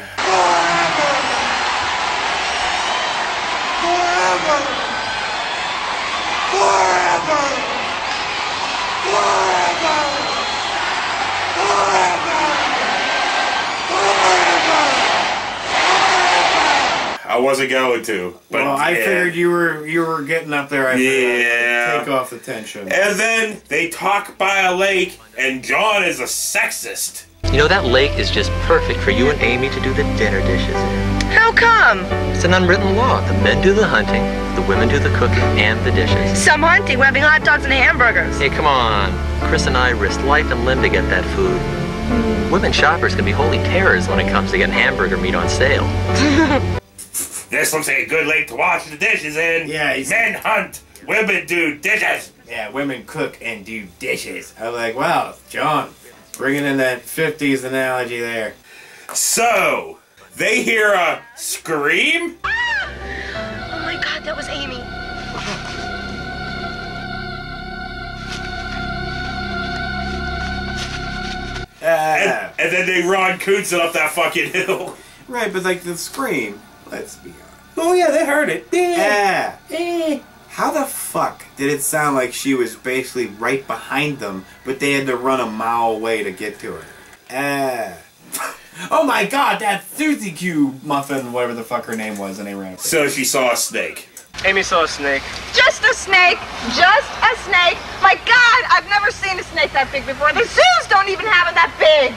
I wasn't going to, but well, I yeah. figured you were you were getting up there. I uh, Yeah. Take off the tension. And then they talk by a lake, and Jon is a sexist. You know, that lake is just perfect for you and Amy to do the dinner dishes in. How come? It's an unwritten law. The men do the hunting, the women do the cooking and the dishes. Some hunting, we're having hot dogs and hamburgers. Hey, come on. Chris and I risked life and limb to get that food. Women shoppers can be holy terrors when it comes to getting hamburger meat on sale. (laughs) This looks like a good lake to wash the dishes in. Yeah, he's- Men hunt, women do dishes. yeah, women cook and do dishes. I'm like, wow, Jon, bringing in that '50s analogy there. So, they hear a scream? Oh my god, that was Amy. Ah. and then they Ron Koontz it up that fucking hill. Right, but like the scream. Let's be honest. Oh yeah, they heard it. Yeah. Ah. How the fuck did it sound like she was basically right behind them, but they had to run a mile away to get to her? Ah. (laughs) oh my god, that Suzy Q muffin, whatever the fuck her name was, and they ran. So she saw a snake. Amy saw a snake. Just a snake. Just a snake. My God, I've never seen a snake that big before. The zoos don't even have it that big.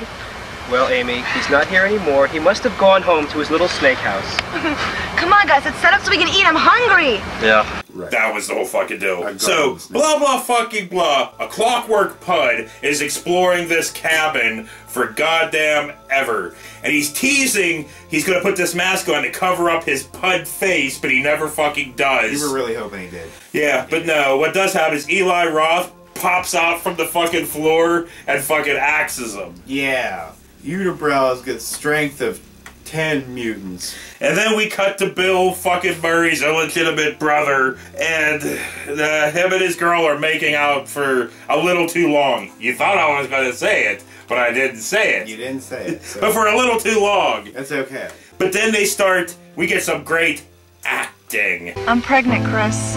Well, Amy, he's not here anymore. He must have gone home to his little snake house. (laughs) Come on, guys, let's set up so we can eat. I'm hungry. Yeah. That was the whole fucking deal. So, blah blah fucking blah. A clockwork pud is exploring this cabin for goddamn ever. And he's teasing he's gonna put this mask on to cover up his pud face, but he never fucking does. You were really hoping he did. yeah, but no, what does happen is Eli Roth pops out from the fucking floor and fucking axes him. Yeah. Unibrows get strength of 10 mutants. And then we cut to Bill fucking Murray's illegitimate brother, and uh, him and his girl are making out for a little too long. You thought I was going to say it, but I didn't say it. You didn't say it. So But for a little too long. that's okay. But then they start, we get some great acting. I'm pregnant, Chris.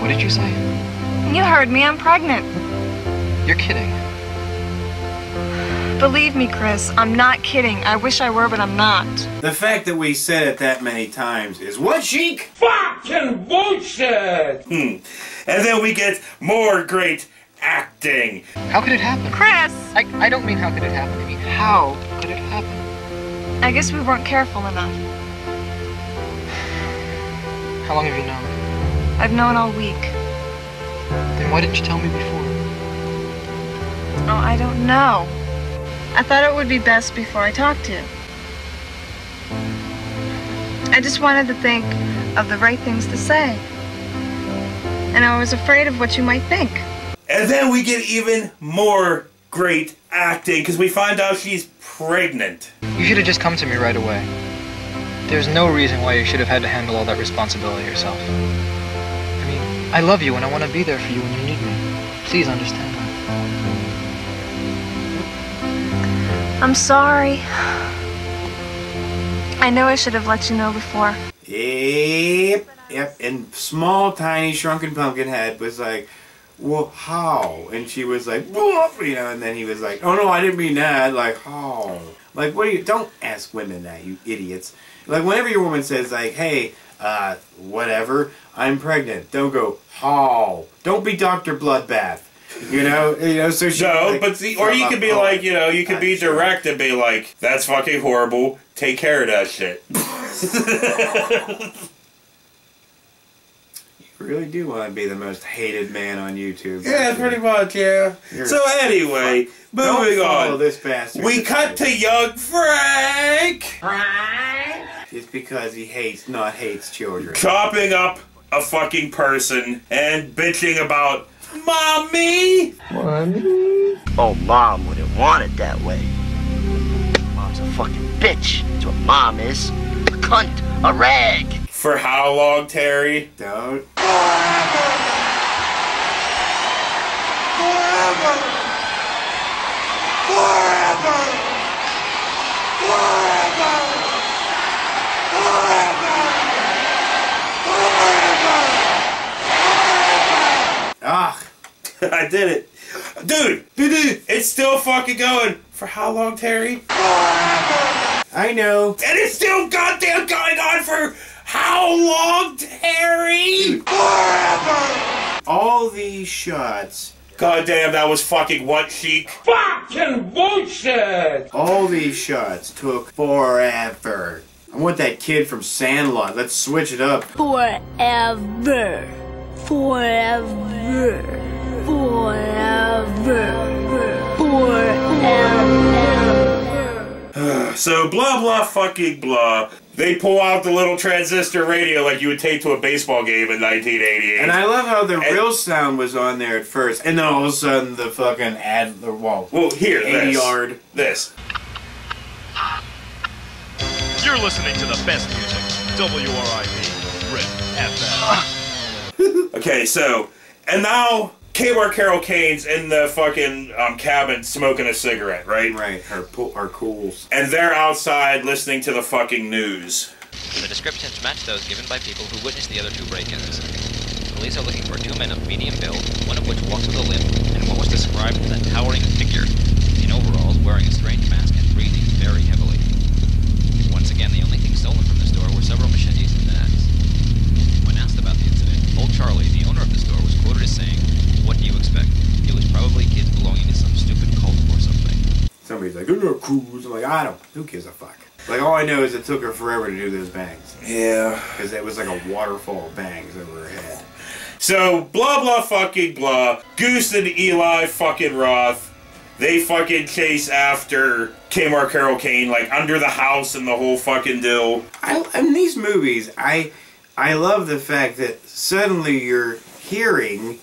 What did you say? You heard me, I'm pregnant. You're kidding. Believe me, Chris, I'm not kidding. I wish I were, but I'm not. The fact that we said it that many times is what, Sheik? Fucking bullshit! Hmm. And then we get more great acting. How could it happen? Chris! I, I don't mean how could it happen. I mean, how could it happen? I guess we weren't careful enough. How long have you known? I've known all week. Then why didn't you tell me before? Oh, I don't know. I thought it would be best before I talked to you. I just wanted to think of the right things to say. And I was afraid of what you might think. And then we get even more great acting because we find out she's pregnant. You should have just come to me right away. There's no reason why you should have had to handle all that responsibility yourself. I mean, I love you and I want to be there for you when you need me. Please understand that. I'm sorry. I know I should have let you know before. Yep. Yep. And small, tiny, shrunken pumpkin head was like, well, how? And she was like, whoop, you know, and then he was like, oh no, I didn't mean that. Like, how? Like, what do you, don't ask women that, you idiots. Like, whenever your woman says, like, hey, uh, whatever, I'm pregnant, don't go, how? Don't be Dr. Bloodbath. You know, you know, so she No, like, but see, or you could be oh, like, you know, you could be direct and be like, "That's fucking horrible. Take care of that shit." (laughs) You really do want to be the most hated man on YouTube. yeah, don't pretty much. Yeah. You're so anyway, moving on. this bastard. We cut to young Frank It's because he hates, not hates children. chopping up a fucking person and bitching about mommy. Oh, mom wouldn't want it that way. Mom's a fucking bitch. That's what mom is. A cunt. A rag. For how long, Terry? Don't. Forever. Forever. Forever. Forever. Forever. Forever. Ah, (laughs) I did it. Dude, dude, dude, it's still fucking going. For how long, Terry? (laughs) I know. And it's still goddamn going on for how long, Terry? Forever! All these shots, Goddamn, that was fucking what, Sheik? Fucking bullshit! all these shots took forever. I want that kid from Sandlot. Let's switch it up. Forever. Forever. Forever. Forever. So, blah, blah, fucking blah. They pull out the little transistor radio like you would take to a baseball game in 1988. And I love how the And- real sound was on there at first, and then all of a sudden the fucking ad, the wall. well, here, 80 this. yard. This. You're listening to the best music. WRIP, Rip FM. Okay, so, and now Kmart Carol Kane's in the fucking um, cabin smoking a cigarette, right? Right. Our pool, our cools. And they're outside listening to the fucking news. The descriptions match those given by people who witnessed the other two break-ins. Police are looking for two men of medium build, one of which walks with a limp, and one was described as a towering figure, in overalls, wearing a strange mask and breathing very heavily. Once again, the only things stolen from the store were several machetes and an axe. When asked about the incident, old Charlie, the owner of the store, was quoted as saying, "What do you expect? It was probably kids belonging to some stupid cult or something." Somebody's like, "They're cools." I'm like, I don't. Who gives a fuck? Like all I know is it took her forever to do those bangs. Yeah. Because it was like a waterfall of bangs over her head. So blah blah fucking blah. Goose and Eli fucking Roth. They fucking chase after Kmart Carol Kane like under the house and the whole fucking deal. I in these movies, I I love the fact that suddenly your hearing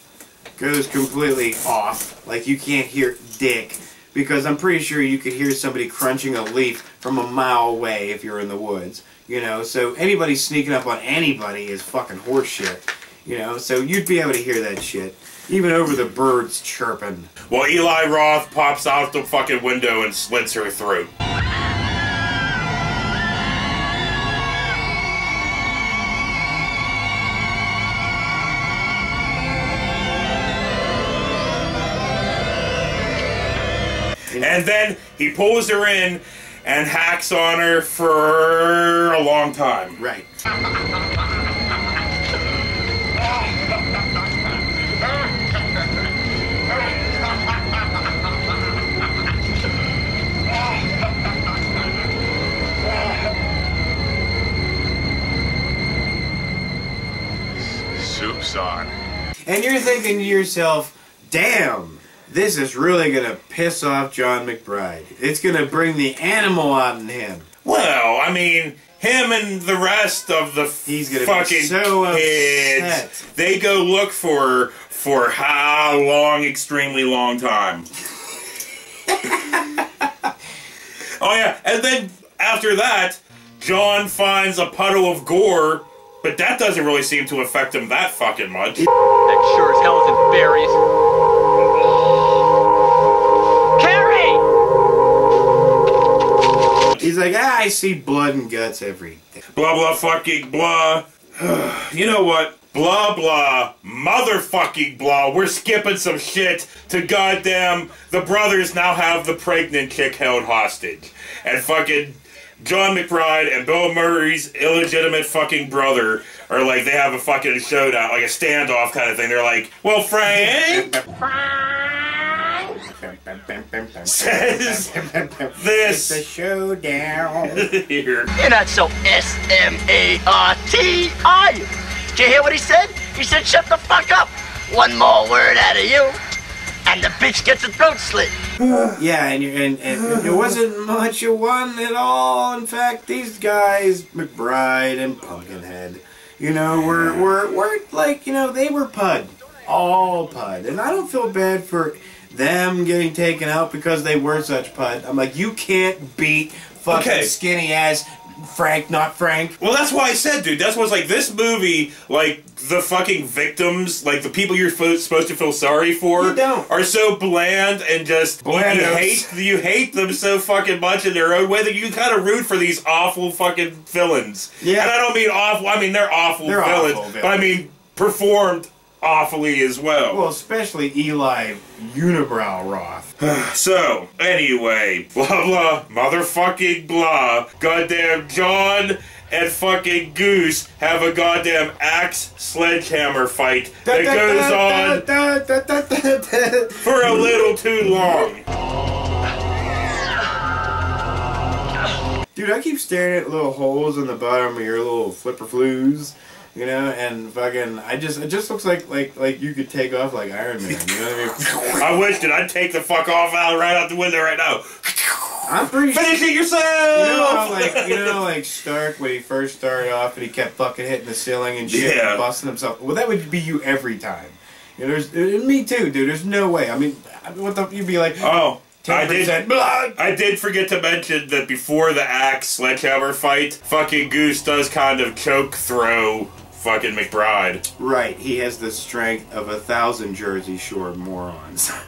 goes completely off. Like you can't hear dick because I'm pretty sure you could hear somebody crunching a leaf from a mile away if you're in the woods. You know, so anybody sneaking up on anybody is fucking horseshit. You know, so you'd be able to hear that shit. Even over the birds chirping. Well, Eli Roth pops out the fucking window and slits her throat. And then he pulls her in and hacks on her for a long time. Right. Soup's on. And you're thinking to yourself, damn, this is really going to piss off Jon McBride. It's going to bring the animal out in him. Well, I mean, him and the rest of the He's gonna be fucking so kids, upset. they go look for her for how long? Extremely long time. (laughs) oh yeah, and then after that, Jon finds a puddle of gore, but that doesn't really seem to affect him that fucking much. That sure as hell isn't berries. He's like, ah, I see blood and guts every day. Blah blah fucking blah. (sighs) you know what? Blah blah motherfucking blah. We're skipping some shit to goddamn the brothers now have the pregnant chick held hostage. And fucking Jon McBride and Bill Murray's illegitimate fucking brother are like they have a fucking showdown, like a standoff kind of thing. They're like, well Frank (laughs) says It's this a showdown. (laughs) here. You're not so S-M-A-R-T, are you? Did you hear what he said? He said, shut the fuck up. One more word out of you, and the bitch gets her throat slit. (sighs) yeah, and, and, and it wasn't much of one at all. In fact, these guys, McBride and Pumpkinhead, you know, were, were, were like, you know, they were pud. All pud. And I don't feel bad for them getting taken out because they were such pud. I'm like, you can't beat fucking Okay. skinny ass Frank, not Frank. Well, that's why I said, dude. That's what's like this movie. Like the fucking victims, like the people you're supposed to feel sorry for, are so bland and just you, you hate you hate them so fucking much in their own way that you kind of root for these awful fucking villains. Yeah. and I don't mean awful. I mean they're awful They're villains, awful but I mean performed awfully as well. Well, especially Eli Unibrow Roth. (sighs) So, anyway, blah blah, motherfucking blah. Goddamn Jon and fucking Goose have a goddamn axe sledgehammer fight that goes on for a little too long. Dude, I keep staring at little holes in the bottom of your little flipper flues, you know, and fucking, I just, it just looks like, like, like you could take off like Iron Man, you know what I mean? (laughs) I wish that I'd take the fuck off out right out the window right now. I'm pretty sure. Finish it yourself. You know how, like, you know, like Stark when he first started off and he kept fucking hitting the ceiling and shit Yeah. and busting himself. Well, that would be you every time. You know, there's, me too, dude. There's no way. I mean, what the? You'd be like, Oh, I 10% did. blood. I did forget to mention that before the axe sledgehammer fight, fucking Goose does kind of choke throw fucking McBride. Right, he has the strength of a thousand Jersey Shore morons. (laughs)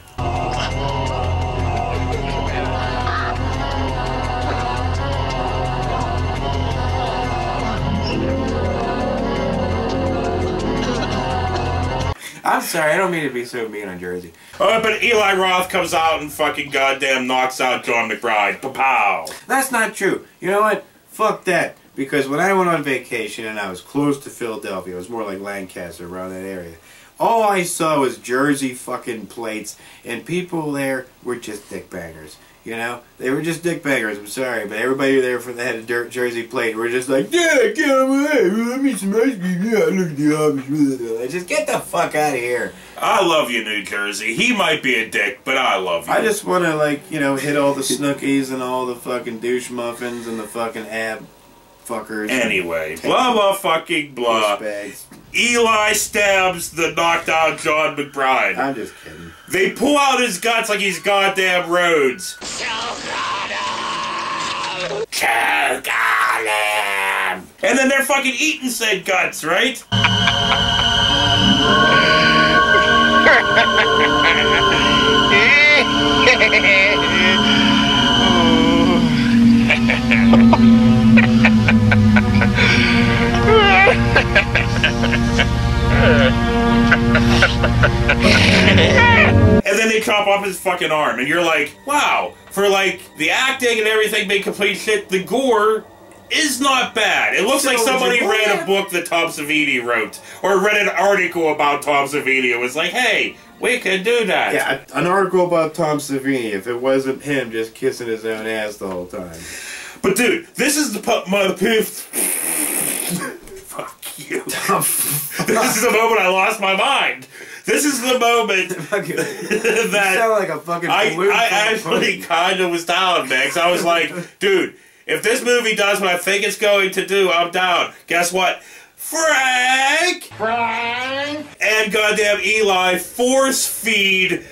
I'm sorry, I don't mean to be so mean on Jersey. Oh, but Eli Roth comes out and fucking goddamn knocks out Jon McBride. Pow! That's not true. You know what? Fuck that. Because when I went on vacation and I was close to Philadelphia, it was more like Lancaster, around that area. All I saw was Jersey fucking plates, and people there were just dick bangers. You know, they were just dick bangers. I'm sorry, but everybody there for that had a dirt Jersey plate were just like, yeah, get away, let me some ice cream. Yeah, look at the office. Just get the fuck out of here. I love you, New Jersey. He might be a dick, but I love you. I just want to like you know hit all the snookies and all the fucking douche muffins and the fucking ab fuckers. Anyway, blah blah fucking blah. Douchebags. Eli stabs the knocked out Jon McBride. I'm just kidding. They pull out his guts like he's goddamn Rhodes. Choke on him! And then they're fucking eating said guts, right? (laughs) (laughs) And then they chop off his fucking arm, and you're like, wow, for like the acting and everything being complete shit, the gore is not bad. It looks like somebody read a book that Tom Savini wrote, or read an article about Tom Savini. It was like, hey, we could do that. Yeah, an article about Tom Savini. If it wasn't him just kissing his own ass the whole time. But dude, this is the pu- my piff. Fuck you. this is the moment I lost my mind. This is the moment (laughs) (laughs) that sound like a fucking I, I actually kind of was down, Max. I was like, (laughs) dude, if this movie does what I think it's going to do, I'm down. Guess what? Frank! Frank! And goddamn Eli force feed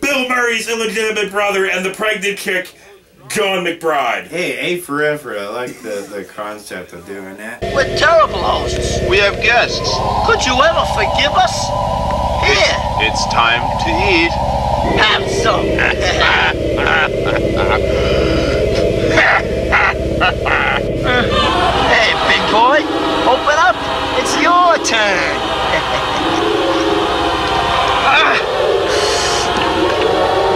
Bill Murray's illegitimate brother and the pregnant chick, Jon McBride. Hey, A for effort. I like the, the concept of doing that. We're terrible hosts. We have guests. Could you ever forgive us? Here, It's time to eat. have some. hey, big boy, open up. It's your turn. (laughs) Ah.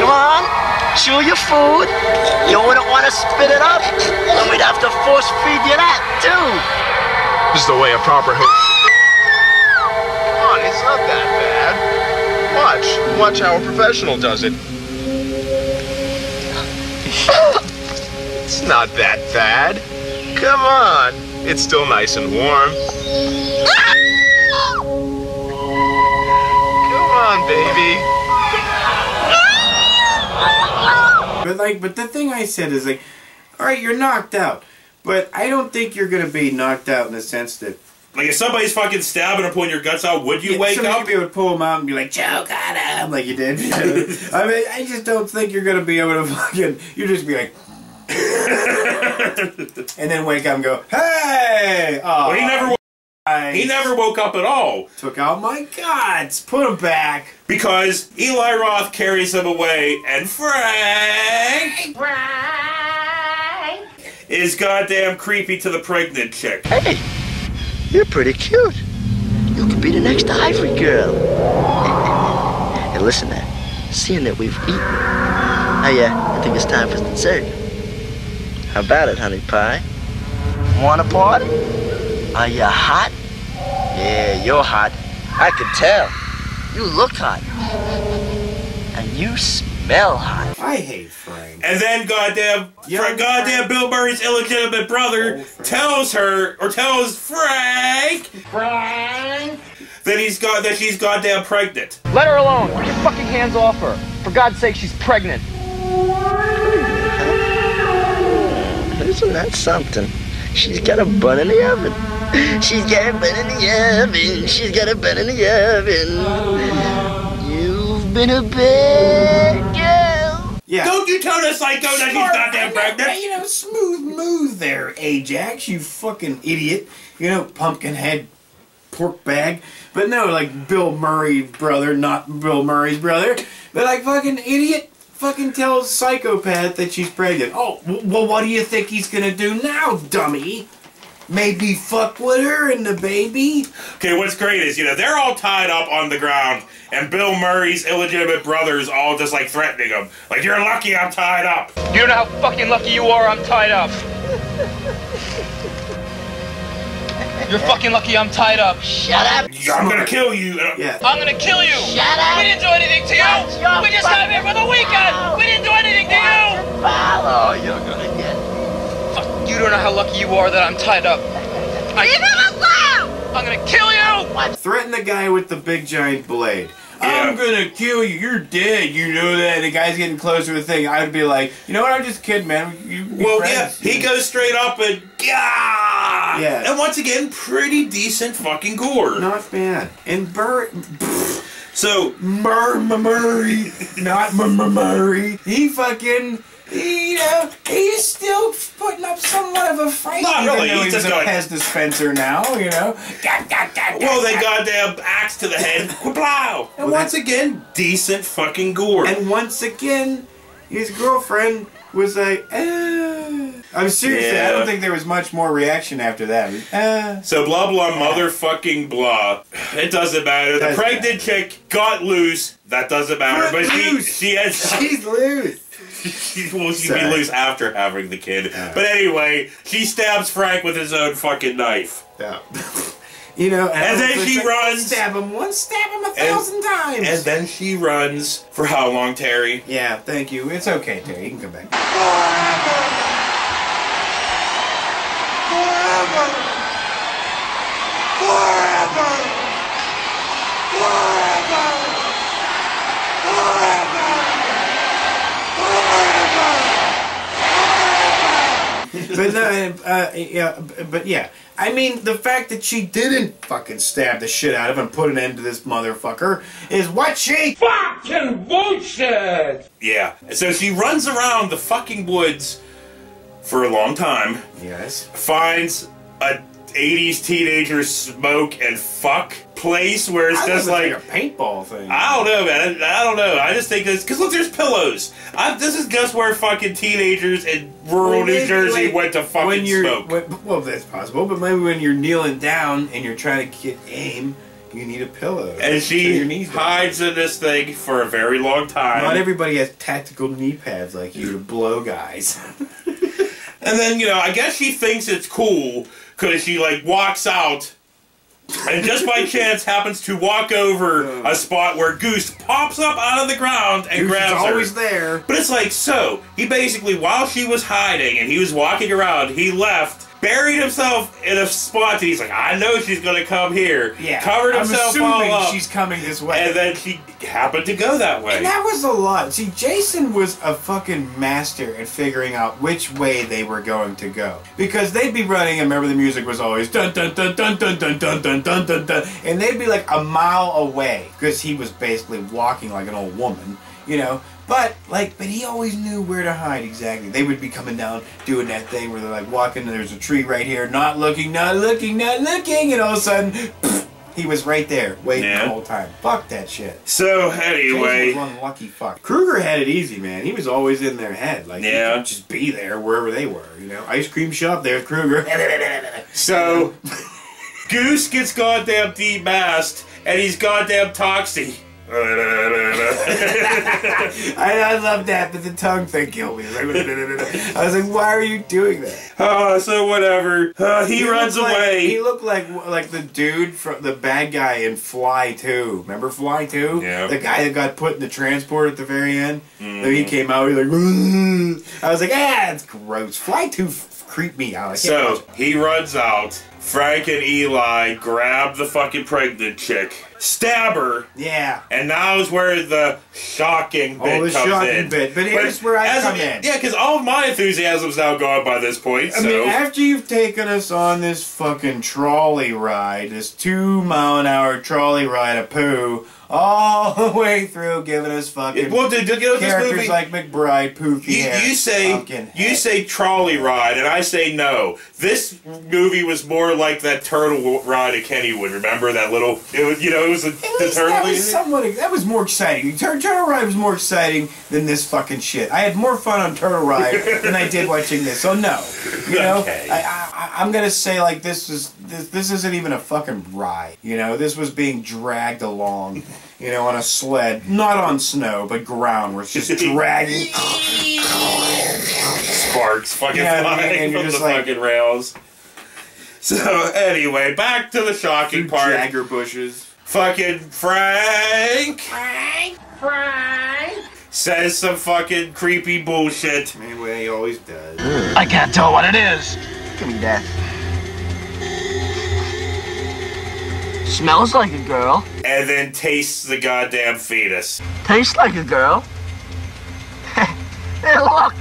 Come on, chew your food. You wouldn't want to spit it up, and we'd have to force feed you that too. This is the way a proper host. Come on, it's not that bad. Watch. Watch how a professional does it. it's not that bad. Come on. It's still nice and warm. Come on, baby. But like, but the thing I said is like, all right, you're knocked out, but I don't think you're gonna be knocked out in the sense that Like, if somebody's fucking stabbing or pulling your guts out, would you Yeah, wake up? able to pull them out and be like, choke on him, like you did. (laughs) I mean, I just don't think you're gonna be able to fucking. You just be like, (laughs) and then wake up and go, hey! Oh, Well, he never. Wo- He never woke up at all. took out my guts. Put them back. Because Eli Roth carries him away, and Frank is goddamn creepy to the pregnant chick. Hey, you're pretty cute. You could be the next Ivory girl. (laughs) hey, listen, man. Seeing that we've eaten, I, uh, I think it's time for dessert. How about it, honey pie? Want a party? Are you hot? Yeah, you're hot. I can tell. You look hot. And you smell hot. I hate Frank. And then goddamn, Fra- goddamn Bill Murray's illegitimate brother tells her or tells Frank, Frank, that he's got that she's goddamn pregnant. Let her alone. Get your fucking hands off her. For God's sake, she's pregnant. Isn't that something? She's got a bun in the oven. She's got a bun in the oven. She's got a bun in the oven. You've been a bad girl. Yeah. Don't you tell the psycho that she's goddamn pregnant. You know, smooth move there, Ajax. You fucking idiot. You know, pumpkin head pork bag. But no, like Bill Murray's brother, not Bill Murray's brother. But like fucking idiot fucking tells psychopath that she's pregnant. Oh, well, what do you think he's gonna do now, dummy? Maybe fuck with her and the baby? Okay, what's great is, you know, they're all tied up on the ground, and Bill Murray's illegitimate brothers all just like threatening him. Like, you're lucky I'm tied up. You don't know how fucking lucky you are. I'm tied up. You're fucking lucky I'm tied up. Shut up. I'm gonna kill you. Yeah. I'm gonna kill you. Shut up. We didn't do anything to you. We just got here for the weekend. We didn't do anything to you. Follow. Oh, you're gonna get. Fuck, you don't know how lucky you are that I'm tied up. I, Leave him alone! I'm gonna kill you. Threaten the guy with the big giant blade. I'm gonna kill you. You're dead. You know that. The guy's getting closer to the thing. I'd be like, you know what? I'm just kidding, man. You, you Well, friends. yeah, he goes straight up and yeah, Yeah. and once again, pretty decent fucking gore. Not bad. And Burr, So Mur Murray, not M- M- Murray. He fucking, he, you he's still putting up somewhat of a fight. Not really, though he's he's just a going- Pez dispenser now. You know. Gah, gah, gah, Well, gah, they gah. goddamn axe to the head. (laughs) Kablow! And Well, once again, decent fucking gore. And once again, his girlfriend was like, eh. I'm serious. I don't think there was much more reaction after that. Eh. so blah blah motherfucking blah. It doesn't matter. The Doesn't pregnant chick got loose. That doesn't matter. Foot but she loose. she ends up (laughs) She's loose. She (laughs) well she be Sorry. loose after having the kid. But anyway, she stabs Frank with his own fucking knife. Yeah. You know, And then she like, runs. Stab him once, stab him a And- thousand times. And then she runs for how long, Terry? yeah, thank you. It's okay, Terry. You can come back. But no, uh, yeah, but yeah. I mean, the fact that she didn't fucking stab the shit out of him and put an end to this motherfucker is what she Fucking bullshit! Yeah. So she runs around the fucking woods for a long time, Yes. finds a 80s teenagers smoke and fuck place where it's I just like. like a paintball thing. I don't know, man. I, I don't know. I just think this because look, there's pillows. I, this is just where fucking teenagers in rural Well, New Jersey like, went to fucking when you're, smoke. when- well, that's possible, but maybe when you're kneeling down and you're trying to get aim, you need a pillow. and she knees hides in this thing for a very long time. Not everybody has tactical knee pads like you to blow guys. (laughs) And then, you know, I guess she thinks it's cool because she, like, walks out and just by (laughs) chance happens to walk over a spot where Goose pops up out of the ground and Goose is grabs her. always there. But it's like, so, he basically, while she was hiding and he was walking around, he left, buried himself in a spot, and he's like, I know she's gonna come here. Yeah, Covered I'm himself all assuming up. she's coming this way. and then she happened to go that way. And that was a lot. See, Jason was a fucking master at figuring out which way they were going to go. Because they'd be running, and remember the music was always dun dun dun dun dun dun dun dun dun dun dun, and they'd be like a mile away because he was basically walking like an old woman, you know. But like, but he always knew where to hide exactly. They would be coming down doing that thing where they're like walking, and there's a tree right here, not looking, not looking, not looking, and all of a sudden. He was right there, waiting Yeah. the whole time. Fuck that shit. So, Jason anyway. was one lucky fuck. Krueger had it easy, man. He was always in their head. Like, Yeah. he could just be there wherever they were, you know? Ice cream shop, there, Krueger. (laughs) So, (laughs) Goose gets goddamn demasked, and he's goddamn Toxie. I, I love that, but the tongue thing killed me. I was like, (laughs) why are you doing that? Oh, so whatever. Uh, he, runs looked like- away. he looked like like the dude from the bad guy in Fly 2. Remember Fly 2? Yeah. The guy that got put in the transport at the very end. Mm-hmm. Then he came out, he was like, "Ugh." I was like, ah, it's gross. Fly 2 f- creeped me out. So he runs out. Frank and Eli grab the fucking pregnant chick, stab her, Yeah. and now is where the shocking oh, bit Oh, the comes shocking in. bit. But here's where I come in. Yeah, because all of my enthusiasm's now gone by this point. I so mean, after you've taken us on this fucking trolley ride, this two mile an hour trolley ride of poo all (laughs) the way through, giving us fucking Well, dude, you know, this characters like McBride, Poofy You, hair, you say you say trolley ride, and I say no. This movie was more like that turtle ride at Kennywood. Remember that little? It was you know it was a, At the turtle. that was somewhat. That was more exciting. Tur- Turtle Ride was more exciting than this fucking shit. I had more fun on Turtle Ride (laughs) than I did watching this. So no, you know, Okay. I, I, I'm gonna say like this is this, this isn't even a fucking ride. You know, this was being dragged along. You know, on a sled, not on snow, but ground, where it's just (laughs) dragging. (laughs) sparks fucking Yeah, flying and you're from the like- fucking rails. So anyway, back to the shocking part. Jagger bushes. Fucking Frank Frank, Frank. says some fucking creepy bullshit. Anyway, he always does. I can't tell what it is. Give me that. Smells like a girl. And then tastes the goddamn fetus. Tastes like a girl. (laughs) hey, look!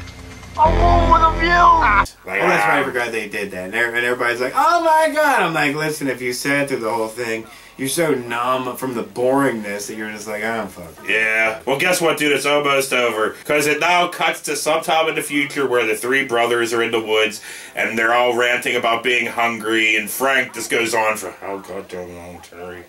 A woman with a view! Like, Oh, that's right. I forgot they did that. And and everybody's like, "Oh my god!" I'm like, "Listen, if you sat through the whole thing, you're so numb from the boringness that you're just like, I don't fuck." Yeah. Well, guess what, dude? It's almost over. Because it now cuts to sometime in the future where the three brothers are in the woods and they're all ranting about being hungry. And Frank just goes on for how goddamn long, Terry.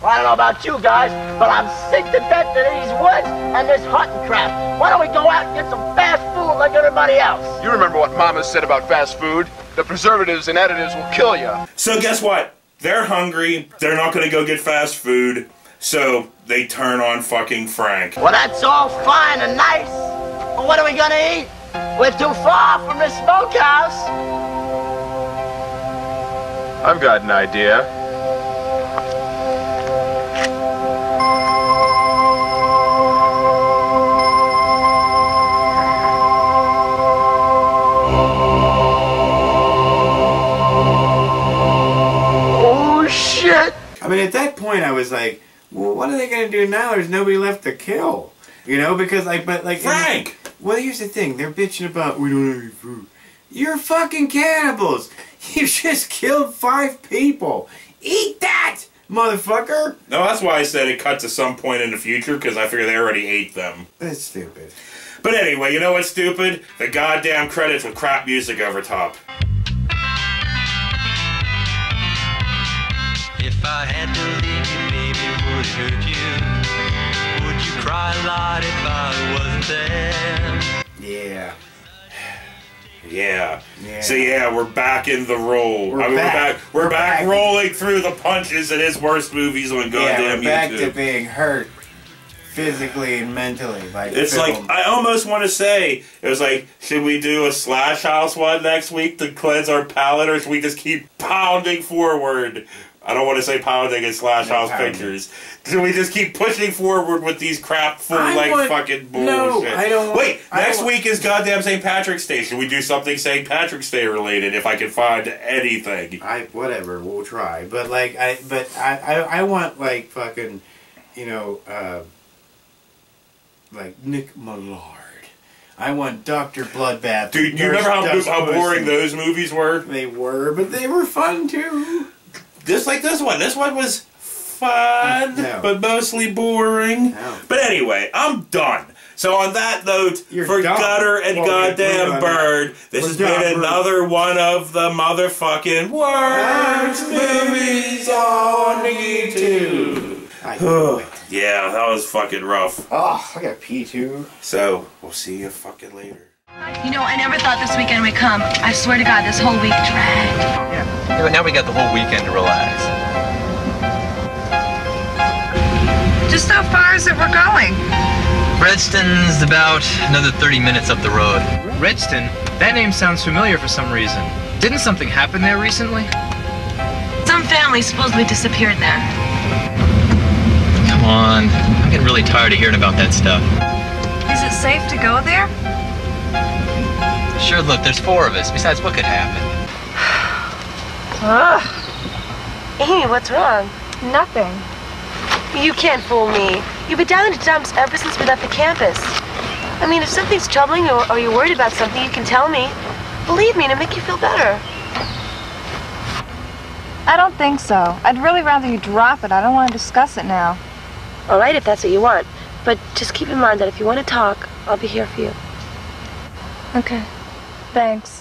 Well, I don't know about you guys, but I'm sick to death of these woods and this hunting crap. Why don't we go out and get some fast food like everybody else? You remember what Mama said about fast food? The preservatives and additives will kill you. So, guess what? They're hungry. They're not going to go get fast food. So, they turn on fucking Frank. Well, that's all fine and nice. But what are we gonna eat? We're too far from the smokehouse. I've got an idea. Mean, at that point, I was like, "Well, what are they gonna do now? There's nobody left to kill." You know, because like, but like, Frank! well, here's the thing: they're bitching about we don't have any food. You're fucking cannibals. (laughs) You just killed five people. Eat that, motherfucker. No, that's why I said it cut to some point in the future because I figure they already ate them. That's stupid. But anyway, you know what's stupid? The goddamn credits with crap music over top. If I had to leave you, baby, would it hurt you? Would you cry a lot if I wasn't there? Yeah. Yeah. Yeah. So yeah, we're back in the role. We're I mean, back. we're back. We're, We're back, back. rolling through the punches in his worst movies on goddamn yeah, we're back YouTube. to being hurt physically and mentally by It's film. like I almost want to say it was like, should we do a slash house one next week to cleanse our palate, or should we just keep pounding forward? I don't want to say pounding in slash No house pictures. Should we just keep pushing forward with these crap full length fucking bullshit? no, I don't Wait, I next don't- week is goddamn St. Patrick's Day. Should we do something St. Patrick's Day related if I can find anything? I whatever, we'll try. But like I but I I, I want like fucking you know, uh like Nick Millard. I want Doctor Bloodbath. Dude, you remember how, how boring those movies were? They were, but they were fun too. Just like this one. This one was fun, No. but mostly boring. No. But anyway, I'm done. So on that note, You're for done. Gutter and Well, Goddamn. Bird, this We're has been another one of the motherfucking worst movies on YouTube. Yeah, that was fucking rough. Oh, I got pee too. So, we'll see you fucking later. You know, I never thought this weekend would come. I swear to God, this whole week dragged. Yeah, but now we got the whole weekend to relax. Just how far is it we're going? Redston's about another 30 minutes up the road. Redston? That name sounds familiar for some reason. Didn't something happen there recently? Some family supposedly disappeared there. Come on. I'm getting really tired of hearing about that stuff. Is it safe to go there? Sure, look, there's four of us. Besides, what could happen? Ugh. Amy, what's wrong? Nothing. You can't fool me. You've been down in the dumps ever since we left the campus. I mean, if something's troubling you or, or you're worried about something, you can tell me. Believe me, it'll make you feel better. I don't think so. I'd really rather you drop it. I don't want to discuss it now. All right, if that's what you want. But just keep in mind that if you want to talk, I'll be here for you. Okay. Thanks.